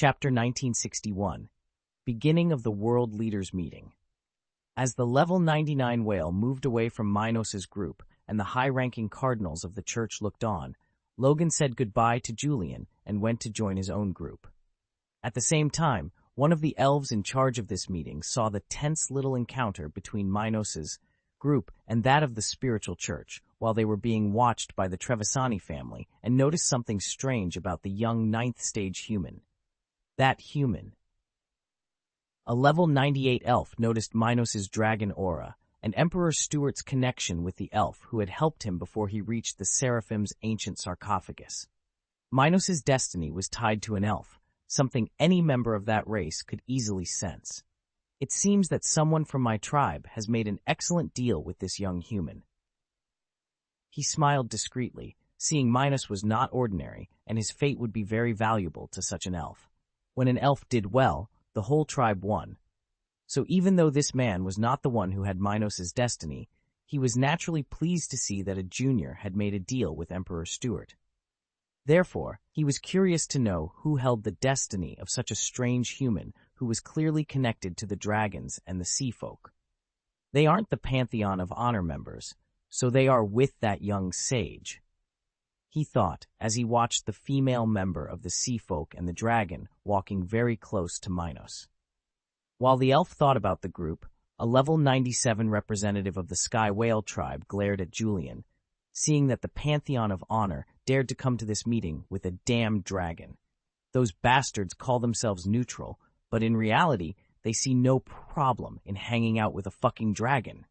Chapter 1961 Beginning of the World Leaders Meeting As the Level 99 whale moved away from Minos's group and the high-ranking cardinals of the church looked on, Logan said goodbye to Julian and went to join his own group. At the same time, one of the elves in charge of this meeting saw the tense little encounter between Minos's group and that of the spiritual church while they were being watched by the Trevisani family and noticed something strange about the young ninth stage human. That human. A level 98 elf noticed Minos's dragon aura and Emperor Stuart's connection with the elf who had helped him before he reached the Seraphim's ancient sarcophagus. Minos's destiny was tied to an elf, something any member of that race could easily sense. It seems that someone from my tribe has made an excellent deal with this young human. He smiled discreetly, seeing Minos was not ordinary, and his fate would be very valuable to such an elf. When an elf did well, the whole tribe won. So even though this man was not the one who had Minos's destiny, he was naturally pleased to see that a junior had made a deal with Emperor Stuart. Therefore, he was curious to know who held the destiny of such a strange human who was clearly connected to the dragons and the sea folk. They aren't the Pantheon of Honor members, so they are with that young sage. He thought as he watched the female member of the sea folk and the dragon walking very close to Minos. While the elf thought about the group, a level 97 representative of the Sky Whale tribe glared at Julian, seeing that the Pantheon of Honor dared to come to this meeting with a damned dragon. Those bastards call themselves neutral, but in reality, they see no problem in hanging out with a fucking dragon.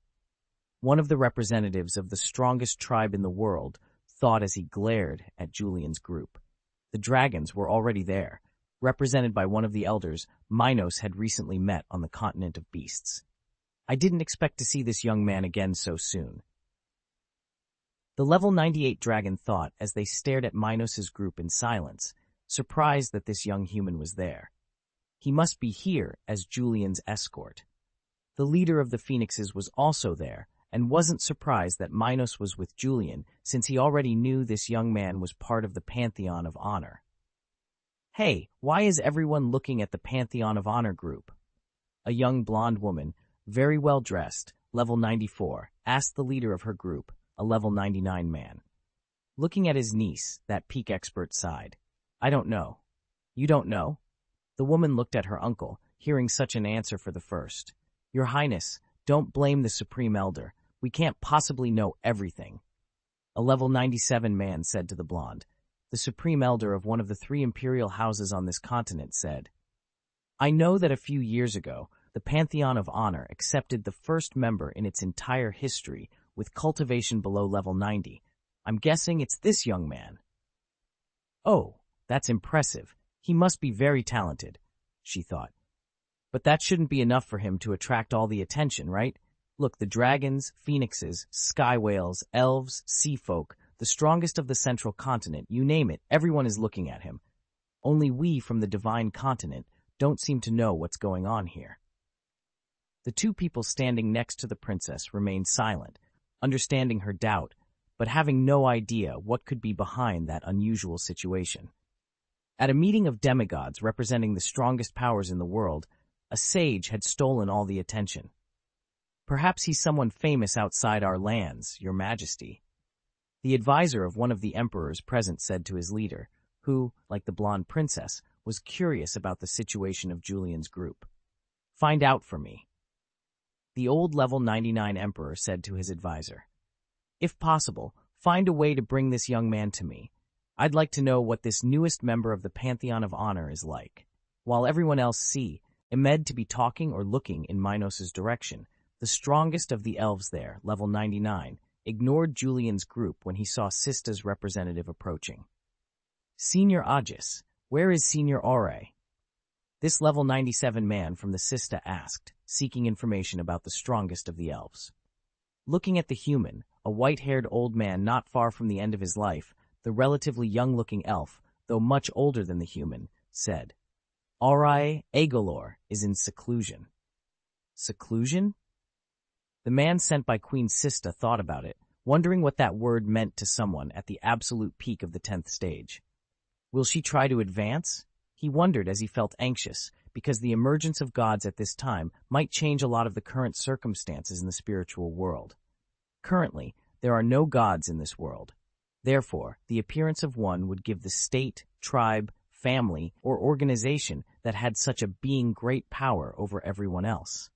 One of the representatives of the strongest tribe in the world thought as he glared at Julian's group. The dragons were already there, represented by one of the elders Minos had recently met on the continent of beasts. I didn't expect to see this young man again so soon. The level 98 dragon thought as they stared at Minos's group in silence, surprised that this young human was there. He must be here as Julian's escort. The leader of the Phoenixes was also there, and wasn't surprised that Minos was with Julian, since he already knew this young man was part of the Pantheon of Honor. Hey, why is everyone looking at the Pantheon of Honor group? A young blonde woman, very well dressed, level 94, asked the leader of her group, a level 99 man. Looking at his niece, that peak expert sighed. I don't know. You don't know? The woman looked at her uncle, hearing such an answer for the first. Your Highness, don't blame the Supreme Elder. We can't possibly know everything. A level 97 man said to the blonde. The Supreme Elder of one of the three imperial houses on this continent said, I know that a few years ago, the Pantheon of Honor accepted the first member in its entire history with cultivation below level 90. I'm guessing it's this young man. Oh, that's impressive. He must be very talented, she thought. But that shouldn't be enough for him to attract all the attention, right? Look, the dragons, phoenixes, sky whales, elves, sea folk, the strongest of the central continent, you name it, everyone is looking at him. Only we from the divine continent don't seem to know what's going on here. The two people standing next to the princess remained silent, understanding her doubt, but having no idea what could be behind that unusual situation. At a meeting of demigods representing the strongest powers in the world, a sage had stolen all the attention. Perhaps he's someone famous outside our lands, your majesty. The advisor of one of the emperors present said to his leader, who, like the blonde princess, was curious about the situation of Julian's group. Find out for me. The old level 99 emperor said to his advisor, If possible, find a way to bring this young man to me. I'd like to know what this newest member of the Pantheon of Honor is like. While everyone else see, Imed to be talking or looking in Minos' direction, the strongest of the elves there, level 99, ignored Julian's group when he saw Sista's representative approaching. Senior Agis, where is Senior Ore? This level 97 man from the Sista asked, seeking information about the strongest of the elves. Looking at the human, a white-haired old man not far from the end of his life, the relatively young-looking elf, though much older than the human, said, Aurae Agolor is in seclusion. Seclusion? The man sent by Queen Sista thought about it, wondering what that word meant to someone at the absolute peak of the tenth stage. Will she try to advance? He wondered as he felt anxious, because the emergence of gods at this time might change a lot of the current circumstances in the spiritual world. Currently, there are no gods in this world. Therefore, the appearance of one would give the state, tribe, family, or organization that had such a being great power over everyone else.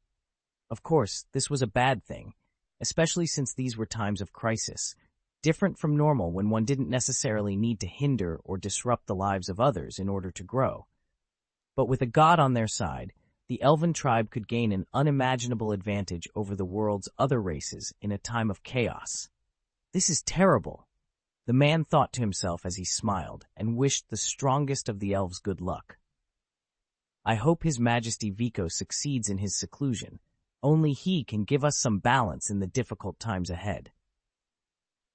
Of course, this was a bad thing, especially since these were times of crisis, different from normal when one didn't necessarily need to hinder or disrupt the lives of others in order to grow. But with a god on their side, the elven tribe could gain an unimaginable advantage over the world's other races in a time of chaos. This is terrible. The man thought to himself as he smiled and wished the strongest of the elves good luck. I hope His Majesty Vico succeeds in his seclusion. Only he can give us some balance in the difficult times ahead.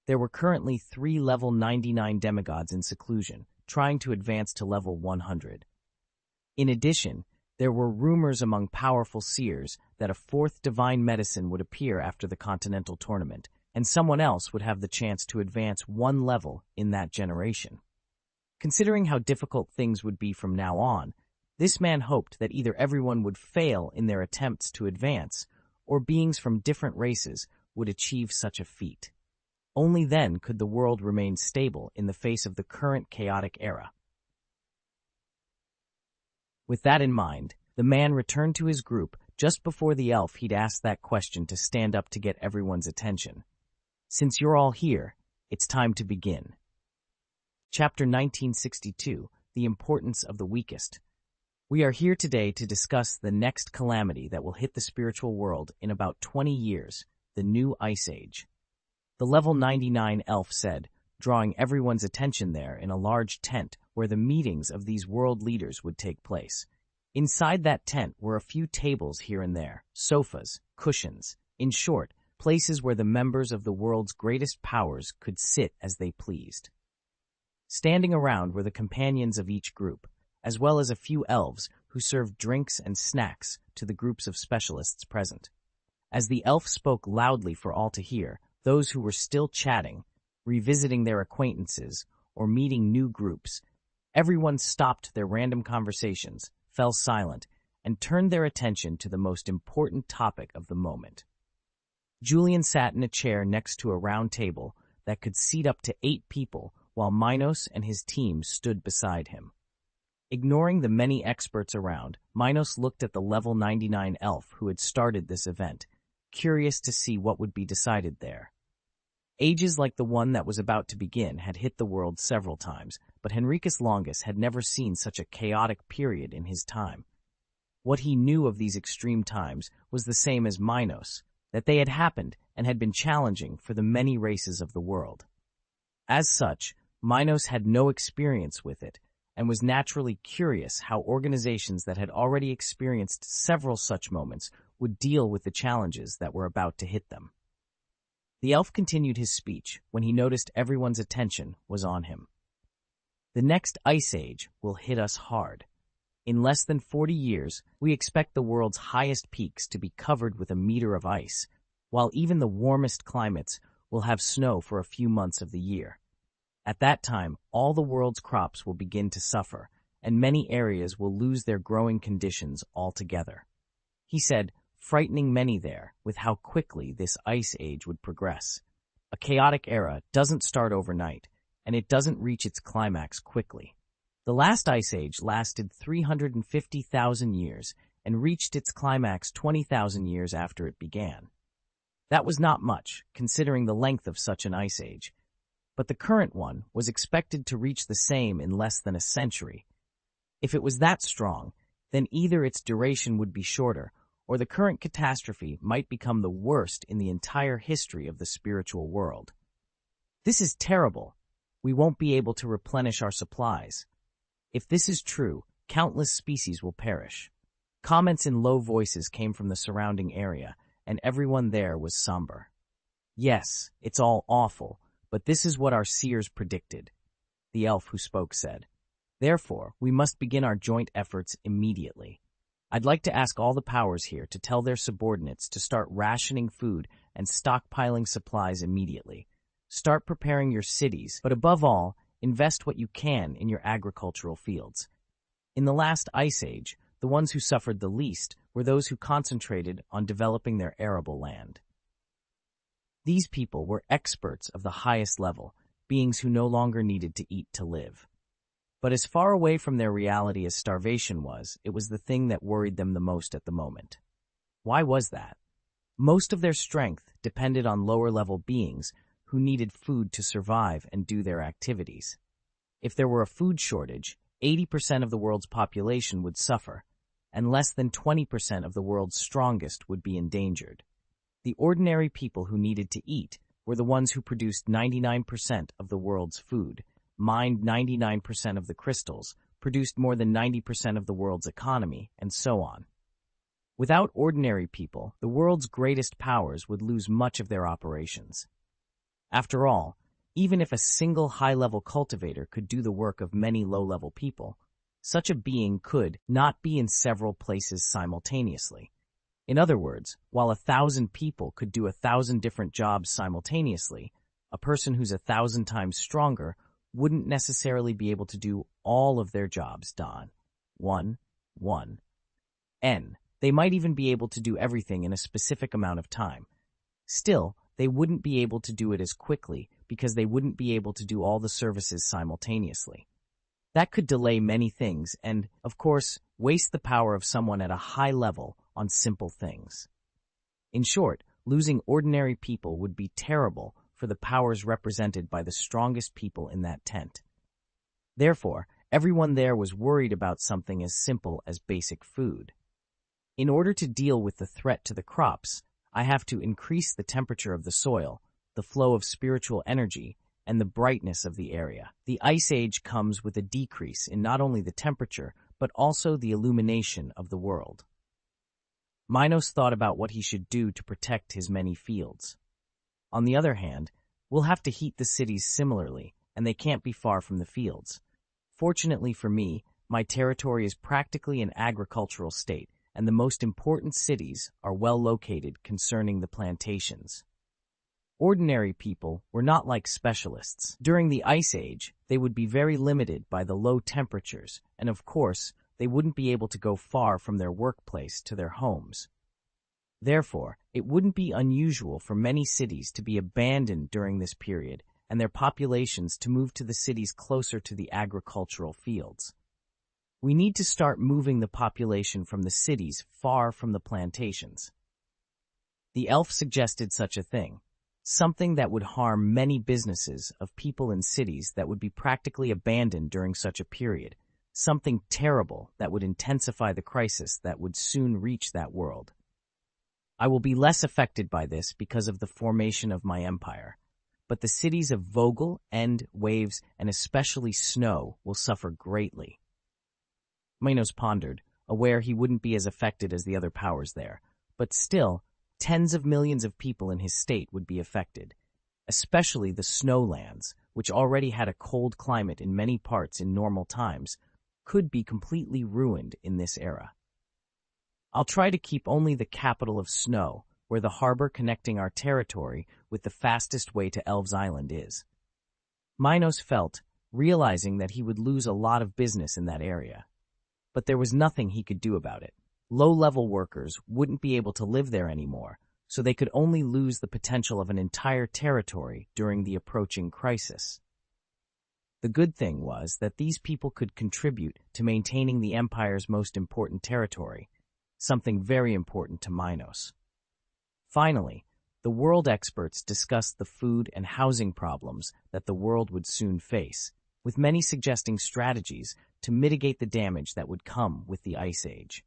There were currently three level 99 demigods in seclusion, trying to advance to level 100. In addition, there were rumors among powerful seers that a fourth divine medicine would appear after the Continental Tournament, and someone else would have the chance to advance one level in that generation. Considering how difficult things would be from now on, this man hoped that either everyone would fail in their attempts to advance, or beings from different races would achieve such a feat. Only then could the world remain stable in the face of the current chaotic era. With that in mind, the man returned to his group just before the elf he'd asked that question to stand up to get everyone's attention. Since you're all here, it's time to begin. Chapter 1962 The Importance of the Weakest. We are here today to discuss the next calamity that will hit the spiritual world in about 20 years, the New Ice Age. The level 99 elf said, drawing everyone's attention there in a large tent where the meetings of these world leaders would take place. Inside that tent were a few tables here and there, sofas, cushions, in short, places where the members of the world's greatest powers could sit as they pleased. Standing around were the companions of each group, as well as a few elves who served drinks and snacks to the groups of specialists present. As the elf spoke loudly for all to hear, those who were still chatting, revisiting their acquaintances, or meeting new groups, everyone stopped their random conversations, fell silent, and turned their attention to the most important topic of the moment. Julian sat in a chair next to a round table that could seat up to eight people while Minos and his team stood beside him. Ignoring the many experts around, Minos looked at the level 99 elf who had started this event, curious to see what would be decided there. Ages like the one that was about to begin had hit the world several times, but Henricus Longus had never seen such a chaotic period in his time. What he knew of these extreme times was the same as Minos, that they had happened and had been challenging for the many races of the world. As such, Minos had no experience with it and was naturally curious how organizations that had already experienced several such moments would deal with the challenges that were about to hit them. The elf continued his speech when he noticed everyone's attention was on him. The next ice age will hit us hard. In less than 40 years, we expect the world's highest peaks to be covered with a meter of ice, while even the warmest climates will have snow for a few months of the year. At that time, all the world's crops will begin to suffer, and many areas will lose their growing conditions altogether. He said, frightening many there with how quickly this ice age would progress. A chaotic era doesn't start overnight, and it doesn't reach its climax quickly. The last ice age lasted 350,000 years and reached its climax 20,000 years after it began. That was not much, considering the length of such an ice age, but the current one was expected to reach the same in less than a century. If it was that strong, then either its duration would be shorter or the current catastrophe might become the worst in the entire history of the spiritual world. This is terrible. We won't be able to replenish our supplies. If this is true, countless species will perish. Comments in low voices came from the surrounding area, and everyone there was somber. Yes, it's all awful, but this is what our seers predicted, the elf who spoke said. Therefore, we must begin our joint efforts immediately. I'd like to ask all the powers here to tell their subordinates to start rationing food and stockpiling supplies immediately. Start preparing your cities, but above all, invest what you can in your agricultural fields. In the last ice age, the ones who suffered the least were those who concentrated on developing their arable land. These people were experts of the highest level, beings who no longer needed to eat to live. But as far away from their reality as starvation was, it was the thing that worried them the most at the moment. Why was that? Most of their strength depended on lower-level beings who needed food to survive and do their activities. If there were a food shortage, 80% of the world's population would suffer, and less than 20% of the world's strongest would be endangered. The ordinary people who needed to eat were the ones who produced 99% of the world's food, mined 99% of the crystals, produced more than 90% of the world's economy, and so on. Without ordinary people, the world's greatest powers would lose much of their operations. After all, even if a single high-level cultivator could do the work of many low-level people, such a being could not be in several places simultaneously. In other words, while a thousand people could do a thousand different jobs simultaneously, a person who's a thousand times stronger wouldn't necessarily be able to do all of their jobs done. 1. 1. N. They might even be able to do everything in a specific amount of time. Still, they wouldn't be able to do it as quickly because they wouldn't be able to do all the services simultaneously. That could delay many things and, of course, waste the power of someone at a high level on simple things. In short, losing ordinary people would be terrible for the powers represented by the strongest people in that tent. Therefore, everyone there was worried about something as simple as basic food. In order to deal with the threat to the crops, I have to increase the temperature of the soil the flow of spiritual energy, and the brightness of the area. The Ice Age comes with a decrease in not only the temperature, but also the illumination of the world. Minos thought about what he should do to protect his many fields. On the other hand, we'll have to heat the cities similarly, and they can't be far from the fields. Fortunately for me, my territory is practically an agricultural state, and the most important cities are well located concerning the plantations. Ordinary people were not like specialists. During the Ice Age, they would be very limited by the low temperatures, and of course, they wouldn't be able to go far from their workplace to their homes. Therefore, it wouldn't be unusual for many cities to be abandoned during this period and their populations to move to the cities closer to the agricultural fields. We need to start moving the population from the cities far from the plantations. The elf suggested such a thing, something that would harm many businesses of people in cities that would be practically abandoned during such a period, something terrible that would intensify the crisis that would soon reach that world. I will be less affected by this because of the formation of my empire, but the cities of Vogel, End, Waves, and especially Snow will suffer greatly. Minos pondered, aware he wouldn't be as affected as the other powers there, but still, tens of millions of people in his state would be affected, especially the snowlands, which already had a cold climate in many parts in normal times, could be completely ruined in this era. I'll try to keep only the capital of snow, where the harbor connecting our territory with the fastest way to Elves Island is. Minos felt, realizing that he would lose a lot of business in that area. But there was nothing he could do about it. Low-level workers wouldn't be able to live there anymore, so they could only lose the potential of an entire territory during the approaching crisis. The good thing was that these people could contribute to maintaining the Empire's most important territory, something very important to Minos. Finally, the world experts discussed the food and housing problems that the world would soon face, with many suggesting strategies to mitigate the damage that would come with the Ice Age.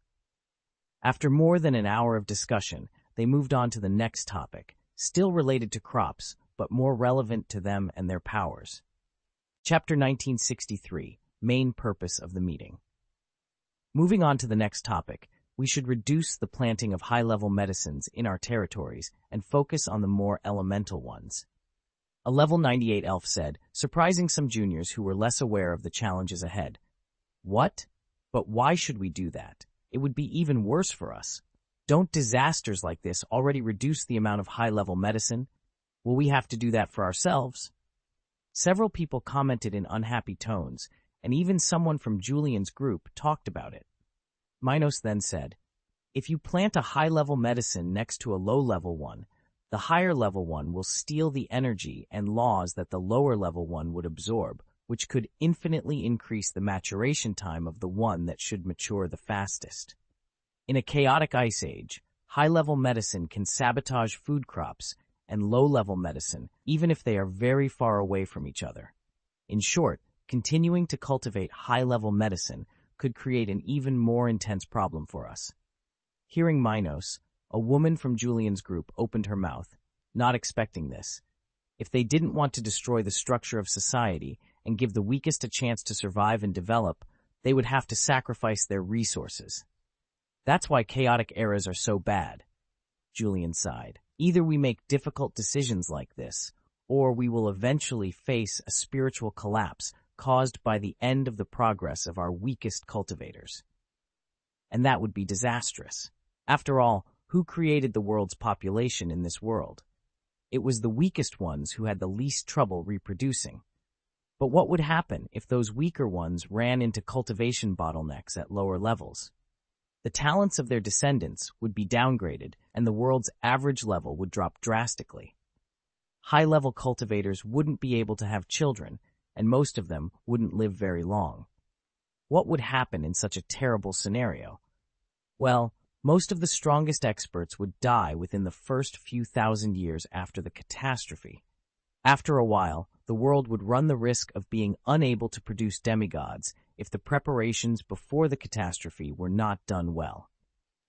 After more than an hour of discussion, they moved on to the next topic, still related to crops, but more relevant to them and their powers. Chapter 1963, Main Purpose of the Meeting. Moving on to the next topic, we should reduce the planting of high-level medicines in our territories and focus on the more elemental ones. A level 98 elf said, surprising some juniors who were less aware of the challenges ahead. What? But why should we do that? it would be even worse for us. Don't disasters like this already reduce the amount of high-level medicine? Will we have to do that for ourselves? Several people commented in unhappy tones, and even someone from Julian's group talked about it. Minos then said, If you plant a high-level medicine next to a low-level one, the higher-level one will steal the energy and laws that the lower-level one would absorb, which could infinitely increase the maturation time of the one that should mature the fastest. In a chaotic ice age, high-level medicine can sabotage food crops and low-level medicine, even if they are very far away from each other. In short, continuing to cultivate high-level medicine could create an even more intense problem for us. Hearing Minos, a woman from Julian's group opened her mouth, not expecting this. If they didn't want to destroy the structure of society and give the weakest a chance to survive and develop, they would have to sacrifice their resources. That's why chaotic eras are so bad. Julian sighed. Either we make difficult decisions like this, or we will eventually face a spiritual collapse caused by the end of the progress of our weakest cultivators. And that would be disastrous. After all, who created the world's population in this world? It was the weakest ones who had the least trouble reproducing. But what would happen if those weaker ones ran into cultivation bottlenecks at lower levels? The talents of their descendants would be downgraded and the world's average level would drop drastically. High-level cultivators wouldn't be able to have children, and most of them wouldn't live very long. What would happen in such a terrible scenario? Well, most of the strongest experts would die within the first few thousand years after the catastrophe. After a while, the world would run the risk of being unable to produce demigods if the preparations before the catastrophe were not done well.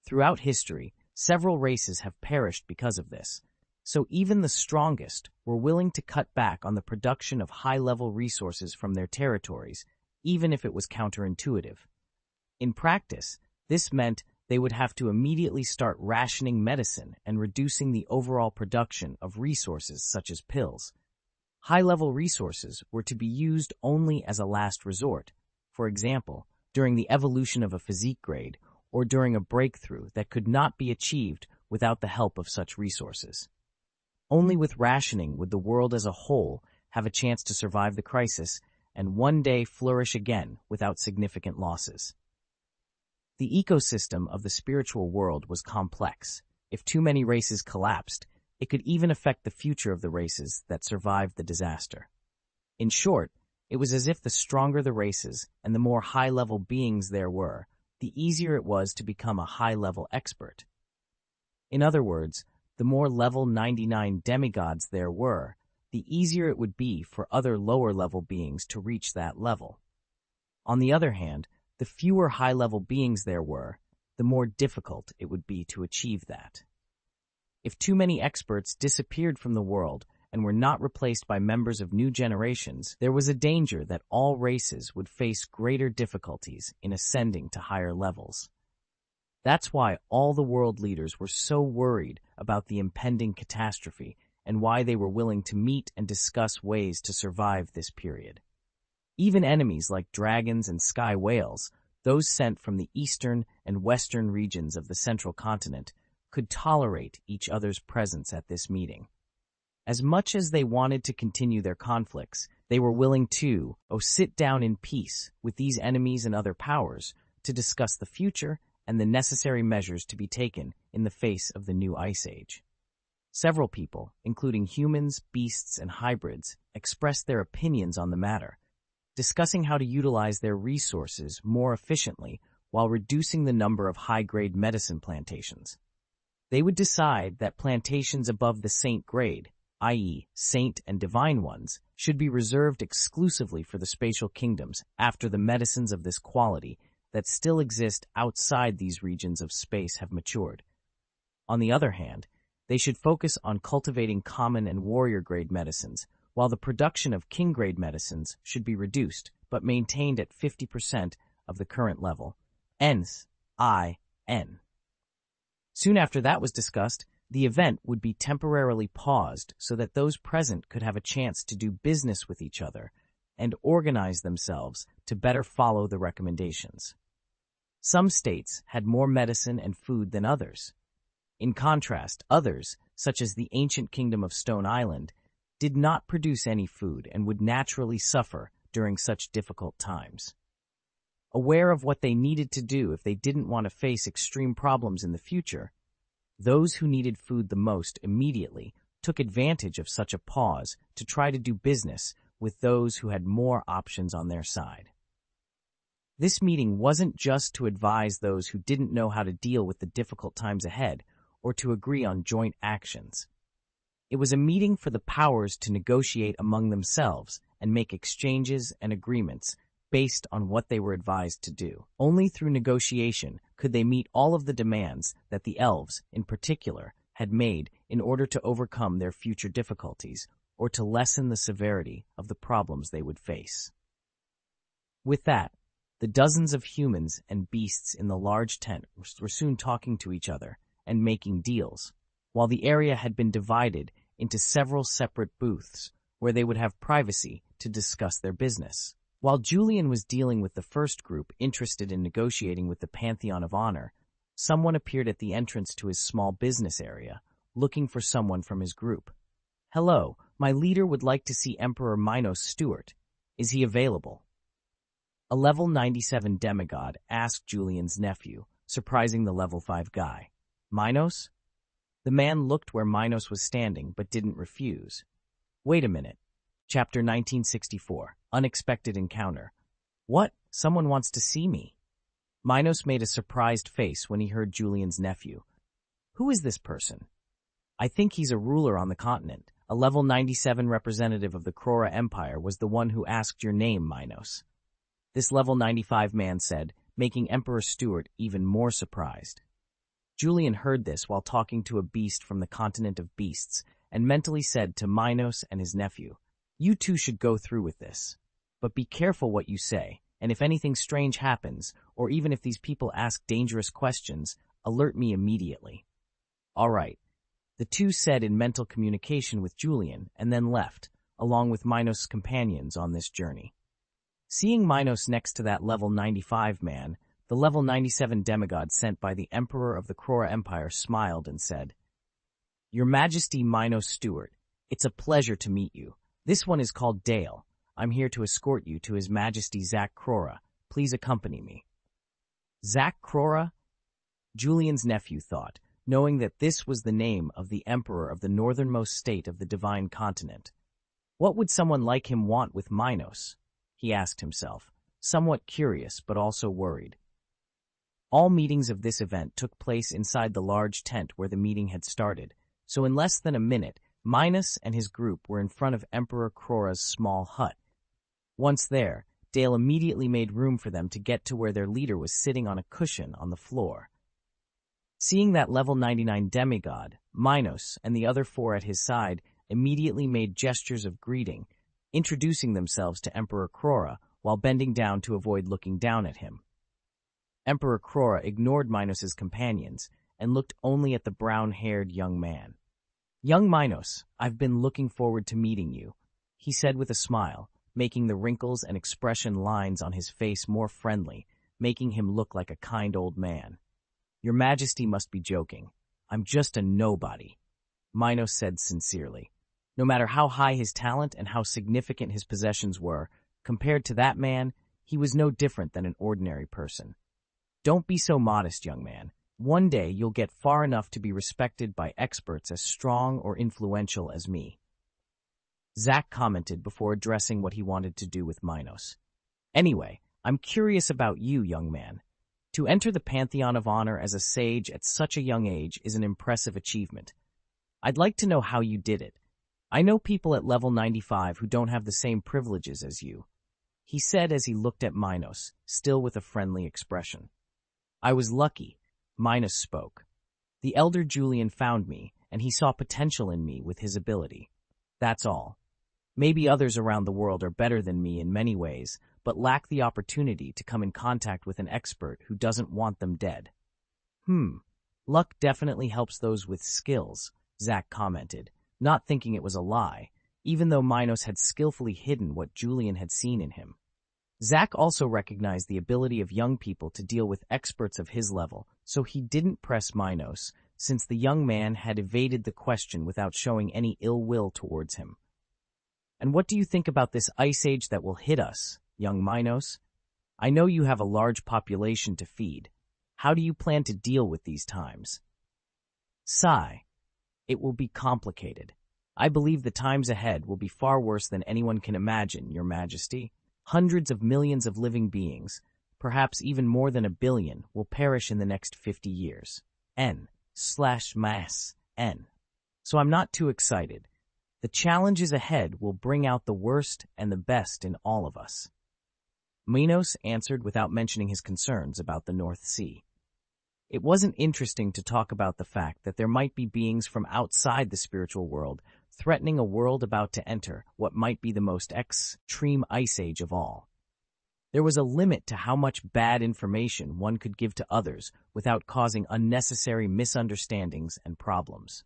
Throughout history, several races have perished because of this, so even the strongest were willing to cut back on the production of high-level resources from their territories, even if it was counterintuitive. In practice, this meant they would have to immediately start rationing medicine and reducing the overall production of resources such as pills. High-level resources were to be used only as a last resort, for example, during the evolution of a physique grade or during a breakthrough that could not be achieved without the help of such resources. Only with rationing would the world as a whole have a chance to survive the crisis and one day flourish again without significant losses. The ecosystem of the spiritual world was complex. If too many races collapsed, it could even affect the future of the races that survived the disaster. In short, it was as if the stronger the races and the more high-level beings there were, the easier it was to become a high-level expert. In other words, the more level 99 demigods there were, the easier it would be for other lower-level beings to reach that level. On the other hand, the fewer high-level beings there were, the more difficult it would be to achieve that. If too many experts disappeared from the world, and were not replaced by members of new generations, there was a danger that all races would face greater difficulties in ascending to higher levels. That's why all the world leaders were so worried about the impending catastrophe and why they were willing to meet and discuss ways to survive this period. Even enemies like dragons and sky whales, those sent from the eastern and western regions of the central continent, could tolerate each other's presence at this meeting. As much as they wanted to continue their conflicts, they were willing to, oh, sit down in peace with these enemies and other powers to discuss the future and the necessary measures to be taken in the face of the new ice age. Several people, including humans, beasts, and hybrids, expressed their opinions on the matter, discussing how to utilize their resources more efficiently while reducing the number of high-grade medicine plantations. They would decide that plantations above the saint grade i.e., saint and divine ones, should be reserved exclusively for the spatial kingdoms after the medicines of this quality that still exist outside these regions of space have matured. On the other hand, they should focus on cultivating common and warrior grade medicines, while the production of king grade medicines should be reduced but maintained at 50% of the current level. N's, I, N. Soon after that was discussed, the event would be temporarily paused so that those present could have a chance to do business with each other and organize themselves to better follow the recommendations. Some states had more medicine and food than others. In contrast, others, such as the ancient kingdom of Stone Island, did not produce any food and would naturally suffer during such difficult times. Aware of what they needed to do if they didn't want to face extreme problems in the future, those who needed food the most immediately took advantage of such a pause to try to do business with those who had more options on their side. This meeting wasn't just to advise those who didn't know how to deal with the difficult times ahead or to agree on joint actions. It was a meeting for the powers to negotiate among themselves and make exchanges and agreements based on what they were advised to do. Only through negotiation could they meet all of the demands that the elves, in particular, had made in order to overcome their future difficulties or to lessen the severity of the problems they would face. With that, the dozens of humans and beasts in the large tent were soon talking to each other and making deals, while the area had been divided into several separate booths where they would have privacy to discuss their business. While Julian was dealing with the first group interested in negotiating with the Pantheon of Honor, someone appeared at the entrance to his small business area, looking for someone from his group. Hello, my leader would like to see Emperor Minos Stuart. Is he available? A level 97 demigod asked Julian's nephew, surprising the level 5 guy. Minos? The man looked where Minos was standing, but didn't refuse. Wait a minute. Chapter 1964, Unexpected Encounter. What? Someone wants to see me. Minos made a surprised face when he heard Julian's nephew. Who is this person? I think he's a ruler on the continent. A level 97 representative of the Crora Empire was the one who asked your name, Minos. This level 95 man said, making Emperor Stuart even more surprised. Julian heard this while talking to a beast from the continent of beasts and mentally said to Minos and his nephew, You two should go through with this. But be careful what you say, and if anything strange happens, or even if these people ask dangerous questions, alert me immediately. All right. The two said in mental communication with Julian and then left, along with Minos' companions on this journey. Seeing Minos next to that level 95 man, the level 97 demigod sent by the Emperor of the Crora Empire smiled and said, Your Majesty Minos Stuart, it's a pleasure to meet you. This one is called Dale. I'm here to escort you to His Majesty Zack Crora. Please accompany me. Zack Crora? Julian's nephew thought, knowing that this was the name of the Emperor of the northernmost state of the Divine Continent. What would someone like him want with Minos? He asked himself, somewhat curious but also worried. All meetings of this event took place inside the large tent where the meeting had started, so in less than a minute, Minos and his group were in front of Emperor Crora's small hut. Once there, Dale immediately made room for them to get to where their leader was sitting on a cushion on the floor. Seeing that level 99 demigod, Minos and the other four at his side immediately made gestures of greeting, introducing themselves to Emperor Crora while bending down to avoid looking down at him. Emperor Crora ignored Minos' companions and looked only at the brown-haired young man. Young Minos, I've been looking forward to meeting you, he said with a smile, making the wrinkles and expression lines on his face more friendly, making him look like a kind old man. Your Majesty must be joking. I'm just a nobody, Minos said sincerely. No matter how high his talent and how significant his possessions were, compared to that man, he was no different than an ordinary person. Don't be so modest, young man. One day you'll get far enough to be respected by experts as strong or influential as me. Zack commented before addressing what he wanted to do with Minos. Anyway, I'm curious about you, young man. To enter the Pantheon of Honor as a sage at such a young age is an impressive achievement. I'd like to know how you did it. I know people at level 95 who don't have the same privileges as you. He said as he looked at Minos, still with a friendly expression. I was lucky. Minos spoke. The elder Julian found me, and he saw potential in me with his ability. That's all. Maybe others around the world are better than me in many ways, but lack the opportunity to come in contact with an expert who doesn't want them dead. Hmm. Luck definitely helps those with skills, Zack commented, not thinking it was a lie, even though Minos had skillfully hidden what Julian had seen in him. Zack also recognized the ability of young people to deal with experts of his level, so he didn't press Minos, since the young man had evaded the question without showing any ill will towards him. And what do you think about this ice age that will hit us, young Minos? I know you have a large population to feed. How do you plan to deal with these times? Sigh. It will be complicated. I believe the times ahead will be far worse than anyone can imagine, Your Majesty. Hundreds of millions of living beings, perhaps even more than a billion, will perish in the next 50 years. N slash mass N. So I'm not too excited. The challenges ahead will bring out the worst and the best in all of us. Minos answered without mentioning his concerns about the North Sea. It wasn't interesting to talk about the fact that there might be beings from outside the spiritual world threatening a world about to enter what might be the most extreme ice age of all. There was a limit to how much bad information one could give to others without causing unnecessary misunderstandings and problems.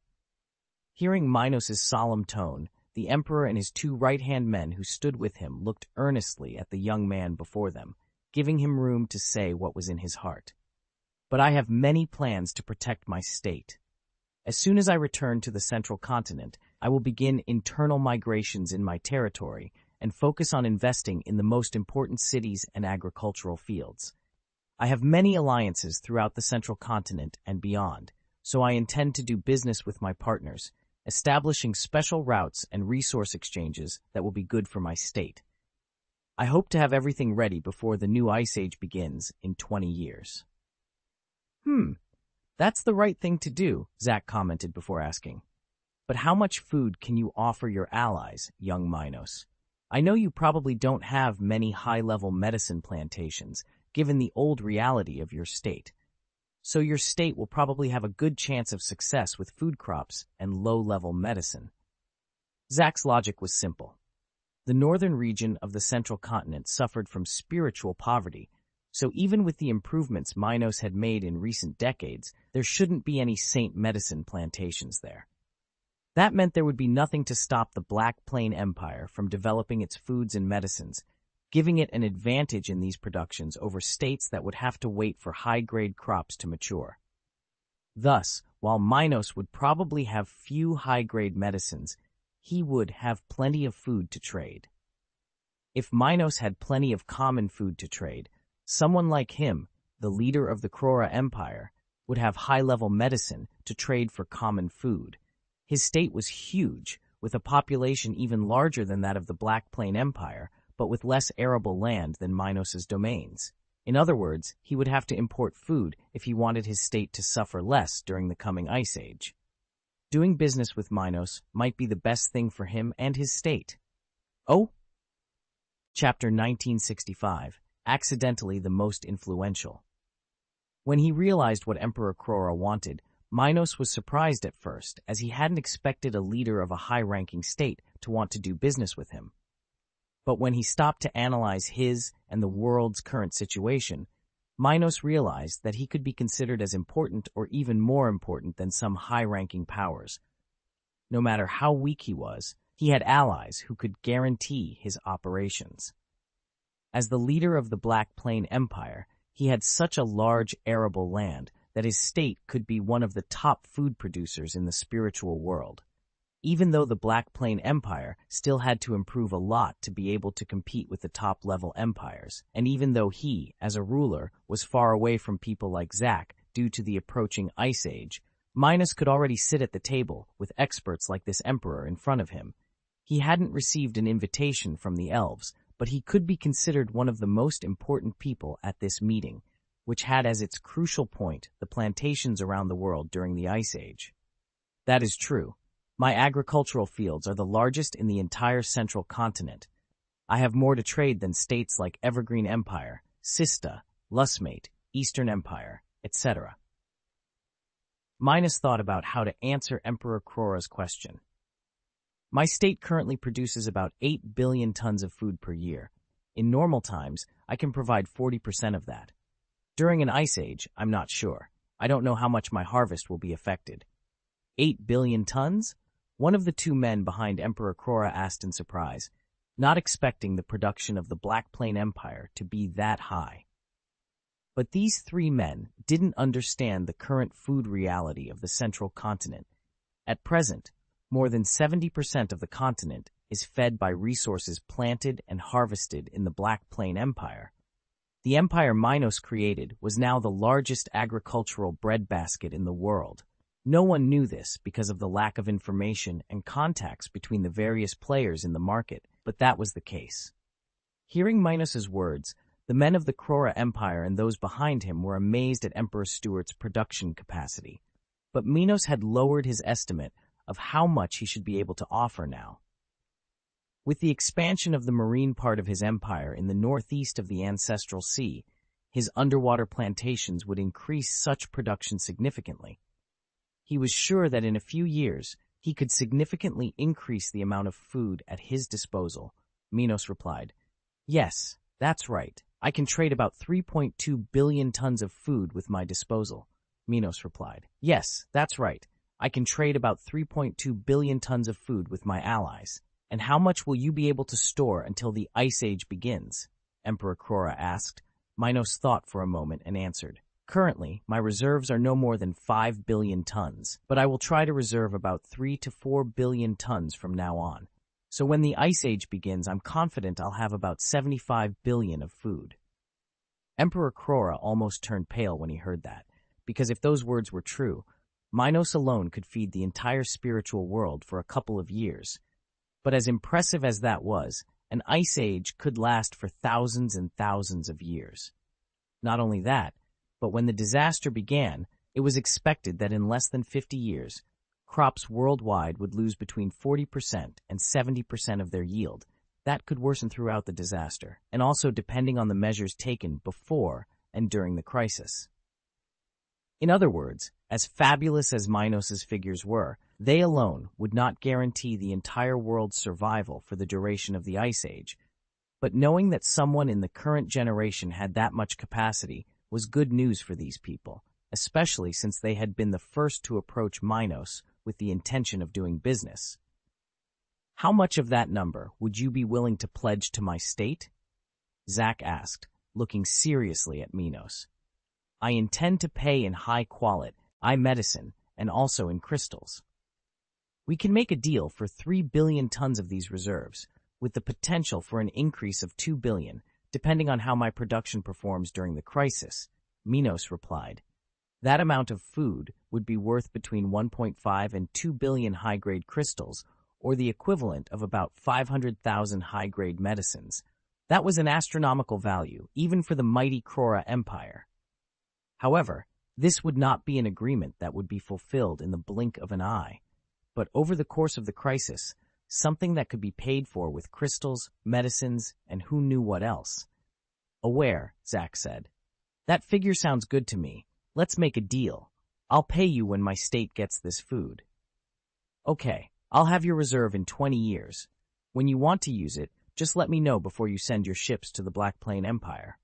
Hearing Minos's solemn tone, the emperor and his two right-hand men who stood with him looked earnestly at the young man before them, giving him room to say what was in his heart. But I have many plans to protect my state. As soon as I return to the central continent, I will begin internal migrations in my territory and focus on investing in the most important cities and agricultural fields. I have many alliances throughout the central continent and beyond, so I intend to do business with my partners, establishing special routes and resource exchanges that will be good for my state. I hope to have everything ready before the new ice age begins in 20 years. Hmm, that's the right thing to do, Zack commented before asking. But how much food can you offer your allies, young Minos? I know you probably don't have many high-level medicine plantations, given the old reality of your state. So your state will probably have a good chance of success with food crops and low-level medicine. Zack's logic was simple. The northern region of the central continent suffered from spiritual poverty, so even with the improvements Minos had made in recent decades, there shouldn't be any saint medicine plantations there. That meant there would be nothing to stop the Black Plain Empire from developing its foods and medicines, giving it an advantage in these productions over states that would have to wait for high-grade crops to mature. Thus, while Minos would probably have few high-grade medicines, he would have plenty of food to trade. If Minos had plenty of common food to trade, someone like him, the leader of the Crora Empire, would have high-level medicine to trade for common food. His state was huge, with a population even larger than that of the Black Plain Empire, but with less arable land than Minos's domains. In other words, he would have to import food if he wanted his state to suffer less during the coming ice age. Doing business with Minos might be the best thing for him and his state. Oh? Chapter 1965, accidentally the most influential. When he realized what Emperor Crora wanted, Minos was surprised at first, as he hadn't expected a leader of a high-ranking state to want to do business with him. But when he stopped to analyze his and the world's current situation, Minos realized that he could be considered as important or even more important than some high-ranking powers. No matter how weak he was, he had allies who could guarantee his operations. As the leader of the Black Plain Empire, he had such a large arable land that his state could be one of the top food producers in the spiritual world. Even though the Black Plain Empire still had to improve a lot to be able to compete with the top-level empires, and even though he, as a ruler, was far away from people like Zack due to the approaching Ice Age, Minos could already sit at the table with experts like this emperor in front of him. He hadn't received an invitation from the elves, but he could be considered one of the most important people at this meeting, which had as its crucial point the plantations around the world during the Ice Age. That is true. My agricultural fields are the largest in the entire central continent. I have more to trade than states like Evergreen Empire, Sista, Lusmate, Eastern Empire, etc. Minos thought about how to answer Emperor Crora's question. My state currently produces about 8 billion tons of food per year. In normal times, I can provide 40% of that. During an ice age, I'm not sure. I don't know how much my harvest will be affected. Eight billion tons? One of the two men behind Emperor Crora asked in surprise, not expecting the production of the Black Plain Empire to be that high. But these three men didn't understand the current food reality of the central continent. At present, more than 70% of the continent is fed by resources planted and harvested in the Black Plain Empire. The empire Minos created was now the largest agricultural breadbasket in the world. No one knew this because of the lack of information and contacts between the various players in the market, but that was the case. Hearing Minos's words, the men of the Crora Empire and those behind him were amazed at Emperor Stuart's production capacity. But Minos had lowered his estimate of how much he should be able to offer now. With the expansion of the marine part of his empire in the northeast of the ancestral sea, his underwater plantations would increase such production significantly. He was sure that in a few years, he could significantly increase the amount of food at his disposal. Minos replied, Yes, that's right. I can trade about 3.2 billion tons of food with my disposal. Minos replied, Yes, that's right. I can trade about 3.2 billion tons of food with my allies. And how much will you be able to store until the Ice Age begins? Emperor Crora asked. Minos thought for a moment and answered. Currently, my reserves are no more than 5 billion tons, but I will try to reserve about 3 to 4 billion tons from now on. So when the Ice Age begins, I'm confident I'll have about 75 billion of food. Emperor Crora almost turned pale when he heard that, because if those words were true, Minos alone could feed the entire spiritual world for a couple of years. But as impressive as that was, an ice age could last for thousands and thousands of years. Not only that, but when the disaster began, it was expected that in less than 50 years, crops worldwide would lose between 40% and 70% of their yield. That could worsen throughout the disaster, and also depending on the measures taken before and during the crisis. In other words, as fabulous as Minos's figures were, they alone would not guarantee the entire world's survival for the duration of the Ice Age. But knowing that someone in the current generation had that much capacity was good news for these people, especially since they had been the first to approach Minos with the intention of doing business. How much of that number would you be willing to pledge to my state? Zack asked, looking seriously at Minos. I intend to pay in high quality, I medicine, and also in crystals. We can make a deal for 3 billion tons of these reserves, with the potential for an increase of 2 billion, depending on how my production performs during the crisis, Minos replied. That amount of food would be worth between 1.5 and 2 billion high-grade crystals, or the equivalent of about 500,000 high-grade medicines. That was an astronomical value, even for the mighty Crora Empire. However, this would not be an agreement that would be fulfilled in the blink of an eye, but over the course of the crisis, something that could be paid for with crystals, medicines, and who knew what else. Aware, Zack said. That figure sounds good to me. Let's make a deal. I'll pay you when my state gets this food. Okay, I'll have your reserve in 20 years. When you want to use it, just let me know before you send your ships to the Black Plain Empire.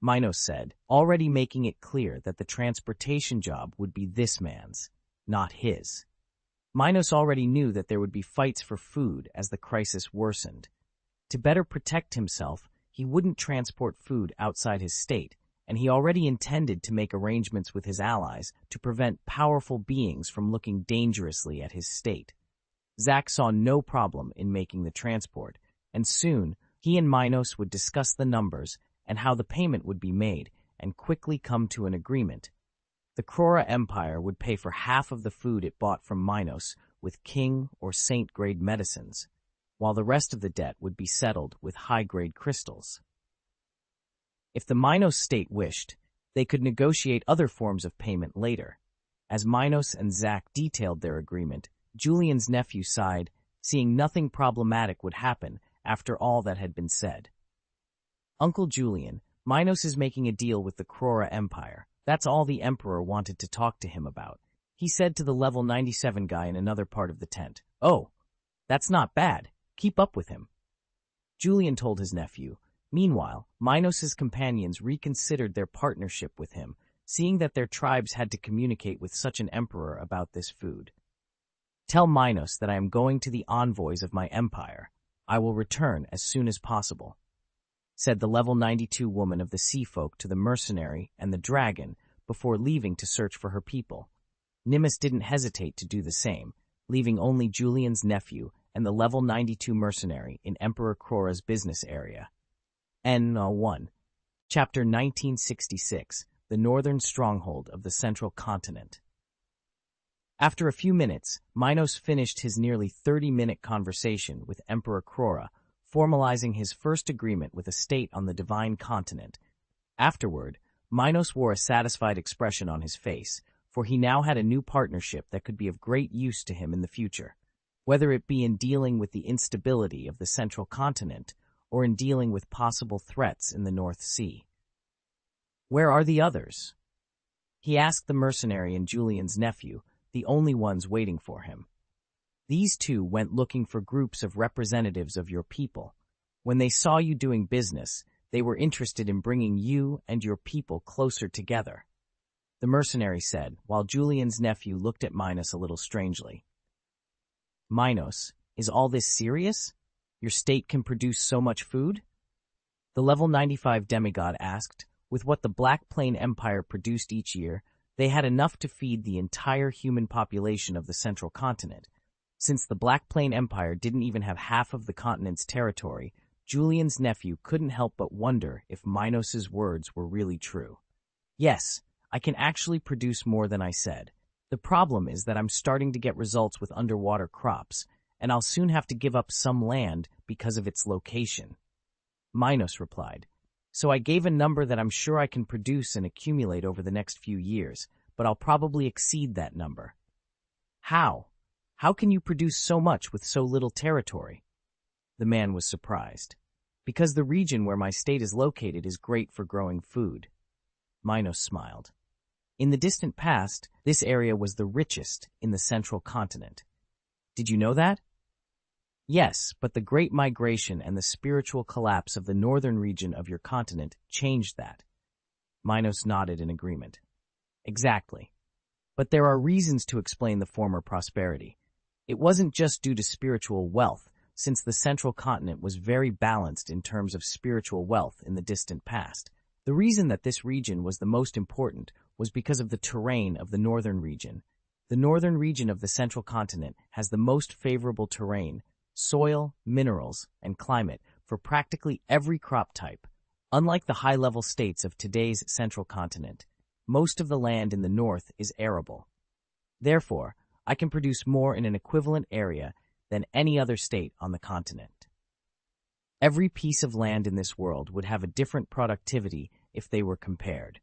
Minos said, already making it clear that the transportation job would be this man's, not his. Minos already knew that there would be fights for food as the crisis worsened. To better protect himself, he wouldn't transport food outside his state, and he already intended to make arrangements with his allies to prevent powerful beings from looking dangerously at his state. Zack saw no problem in making the transport, and soon he and Minos would discuss the numbers and how the payment would be made, and quickly come to an agreement. The Crora Empire would pay for half of the food it bought from Minos with king or saint grade medicines, while the rest of the debt would be settled with high grade crystals. If the Minos state wished, they could negotiate other forms of payment later. As Minos and Zack detailed their agreement, Julian's nephew sighed, seeing nothing problematic would happen after all that had been said. Uncle Julian, Minos is making a deal with the Crora Empire. That's all the Emperor wanted to talk to him about. He said to the level 97 guy in another part of the tent, Oh, that's not bad. Keep up with him. Julian told his nephew. Meanwhile, Minos's companions reconsidered their partnership with him, seeing that their tribes had to communicate with such an emperor about this food. Tell Minos that I am going to the envoys of my empire. I will return as soon as possible said the level 92 woman of the sea folk to the mercenary and the dragon before leaving to search for her people. Nimbus didn't hesitate to do the same, leaving only Julian's nephew and the level 92 mercenary in Emperor Crora's business area. N1. Chapter 1966 The Northern Stronghold of the Central Continent. After a few minutes, Minos finished his nearly 30-minute conversation with Emperor Crora, formalizing his first agreement with a state on the Divine Continent. Afterward, Minos wore a satisfied expression on his face, for he now had a new partnership that could be of great use to him in the future, whether it be in dealing with the instability of the Central Continent or in dealing with possible threats in the North Sea. Where are the others? He asked the mercenary and Julian's nephew, the only ones waiting for him. These two went looking for groups of representatives of your people. When they saw you doing business, they were interested in bringing you and your people closer together. The mercenary said, while Julian's nephew looked at Minos a little strangely. Minos, is all this serious? Your state can produce so much food? The level 95 demigod asked, with what the Black Plain Empire produced each year, they had enough to feed the entire human population of the central continent. Since the Black Plain Empire didn't even have half of the continent's territory, Julian's nephew couldn't help but wonder if Minos's words were really true. Yes, I can actually produce more than I said. The problem is that I'm starting to get results with underwater crops, and I'll soon have to give up some land because of its location. Minos replied, So I gave a number that I'm sure I can produce and accumulate over the next few years, but I'll probably exceed that number. How? How can you produce so much with so little territory? The man was surprised. Because the region where my state is located is great for growing food. Minos smiled. In the distant past, this area was the richest in the central continent. Did you know that? Yes, but the Great Migration and the spiritual collapse of the northern region of your continent changed that. Minos nodded in agreement. Exactly. But there are reasons to explain the former prosperity. It wasn't just due to spiritual wealth, since the central continent was very balanced in terms of spiritual wealth in the distant past. The reason that this region was the most important was because of the terrain of the northern region. The northern region of the central continent has the most favorable terrain, soil, minerals, and climate for practically every crop type. Unlike the high-level states of today's central continent, most of the land in the north is arable. Therefore, I can produce more in an equivalent area than any other state on the continent. Every piece of land in this world would have a different productivity if they were compared.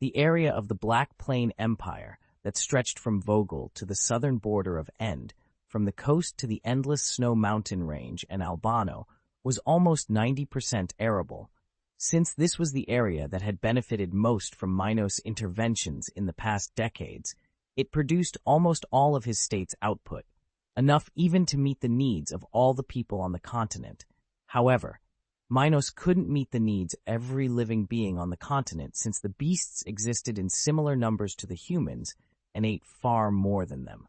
The area of the Black Plain Empire that stretched from Vogel to the southern border of End, from the coast to the endless snow mountain range and Albano, was almost 90% arable, since this was the area that had benefited most from Minos' interventions in the past decades, it produced almost all of his state's output, enough even to meet the needs of all the people on the continent. However, Minos couldn't meet the needs every living being on the continent since the beasts existed in similar numbers to the humans and ate far more than them.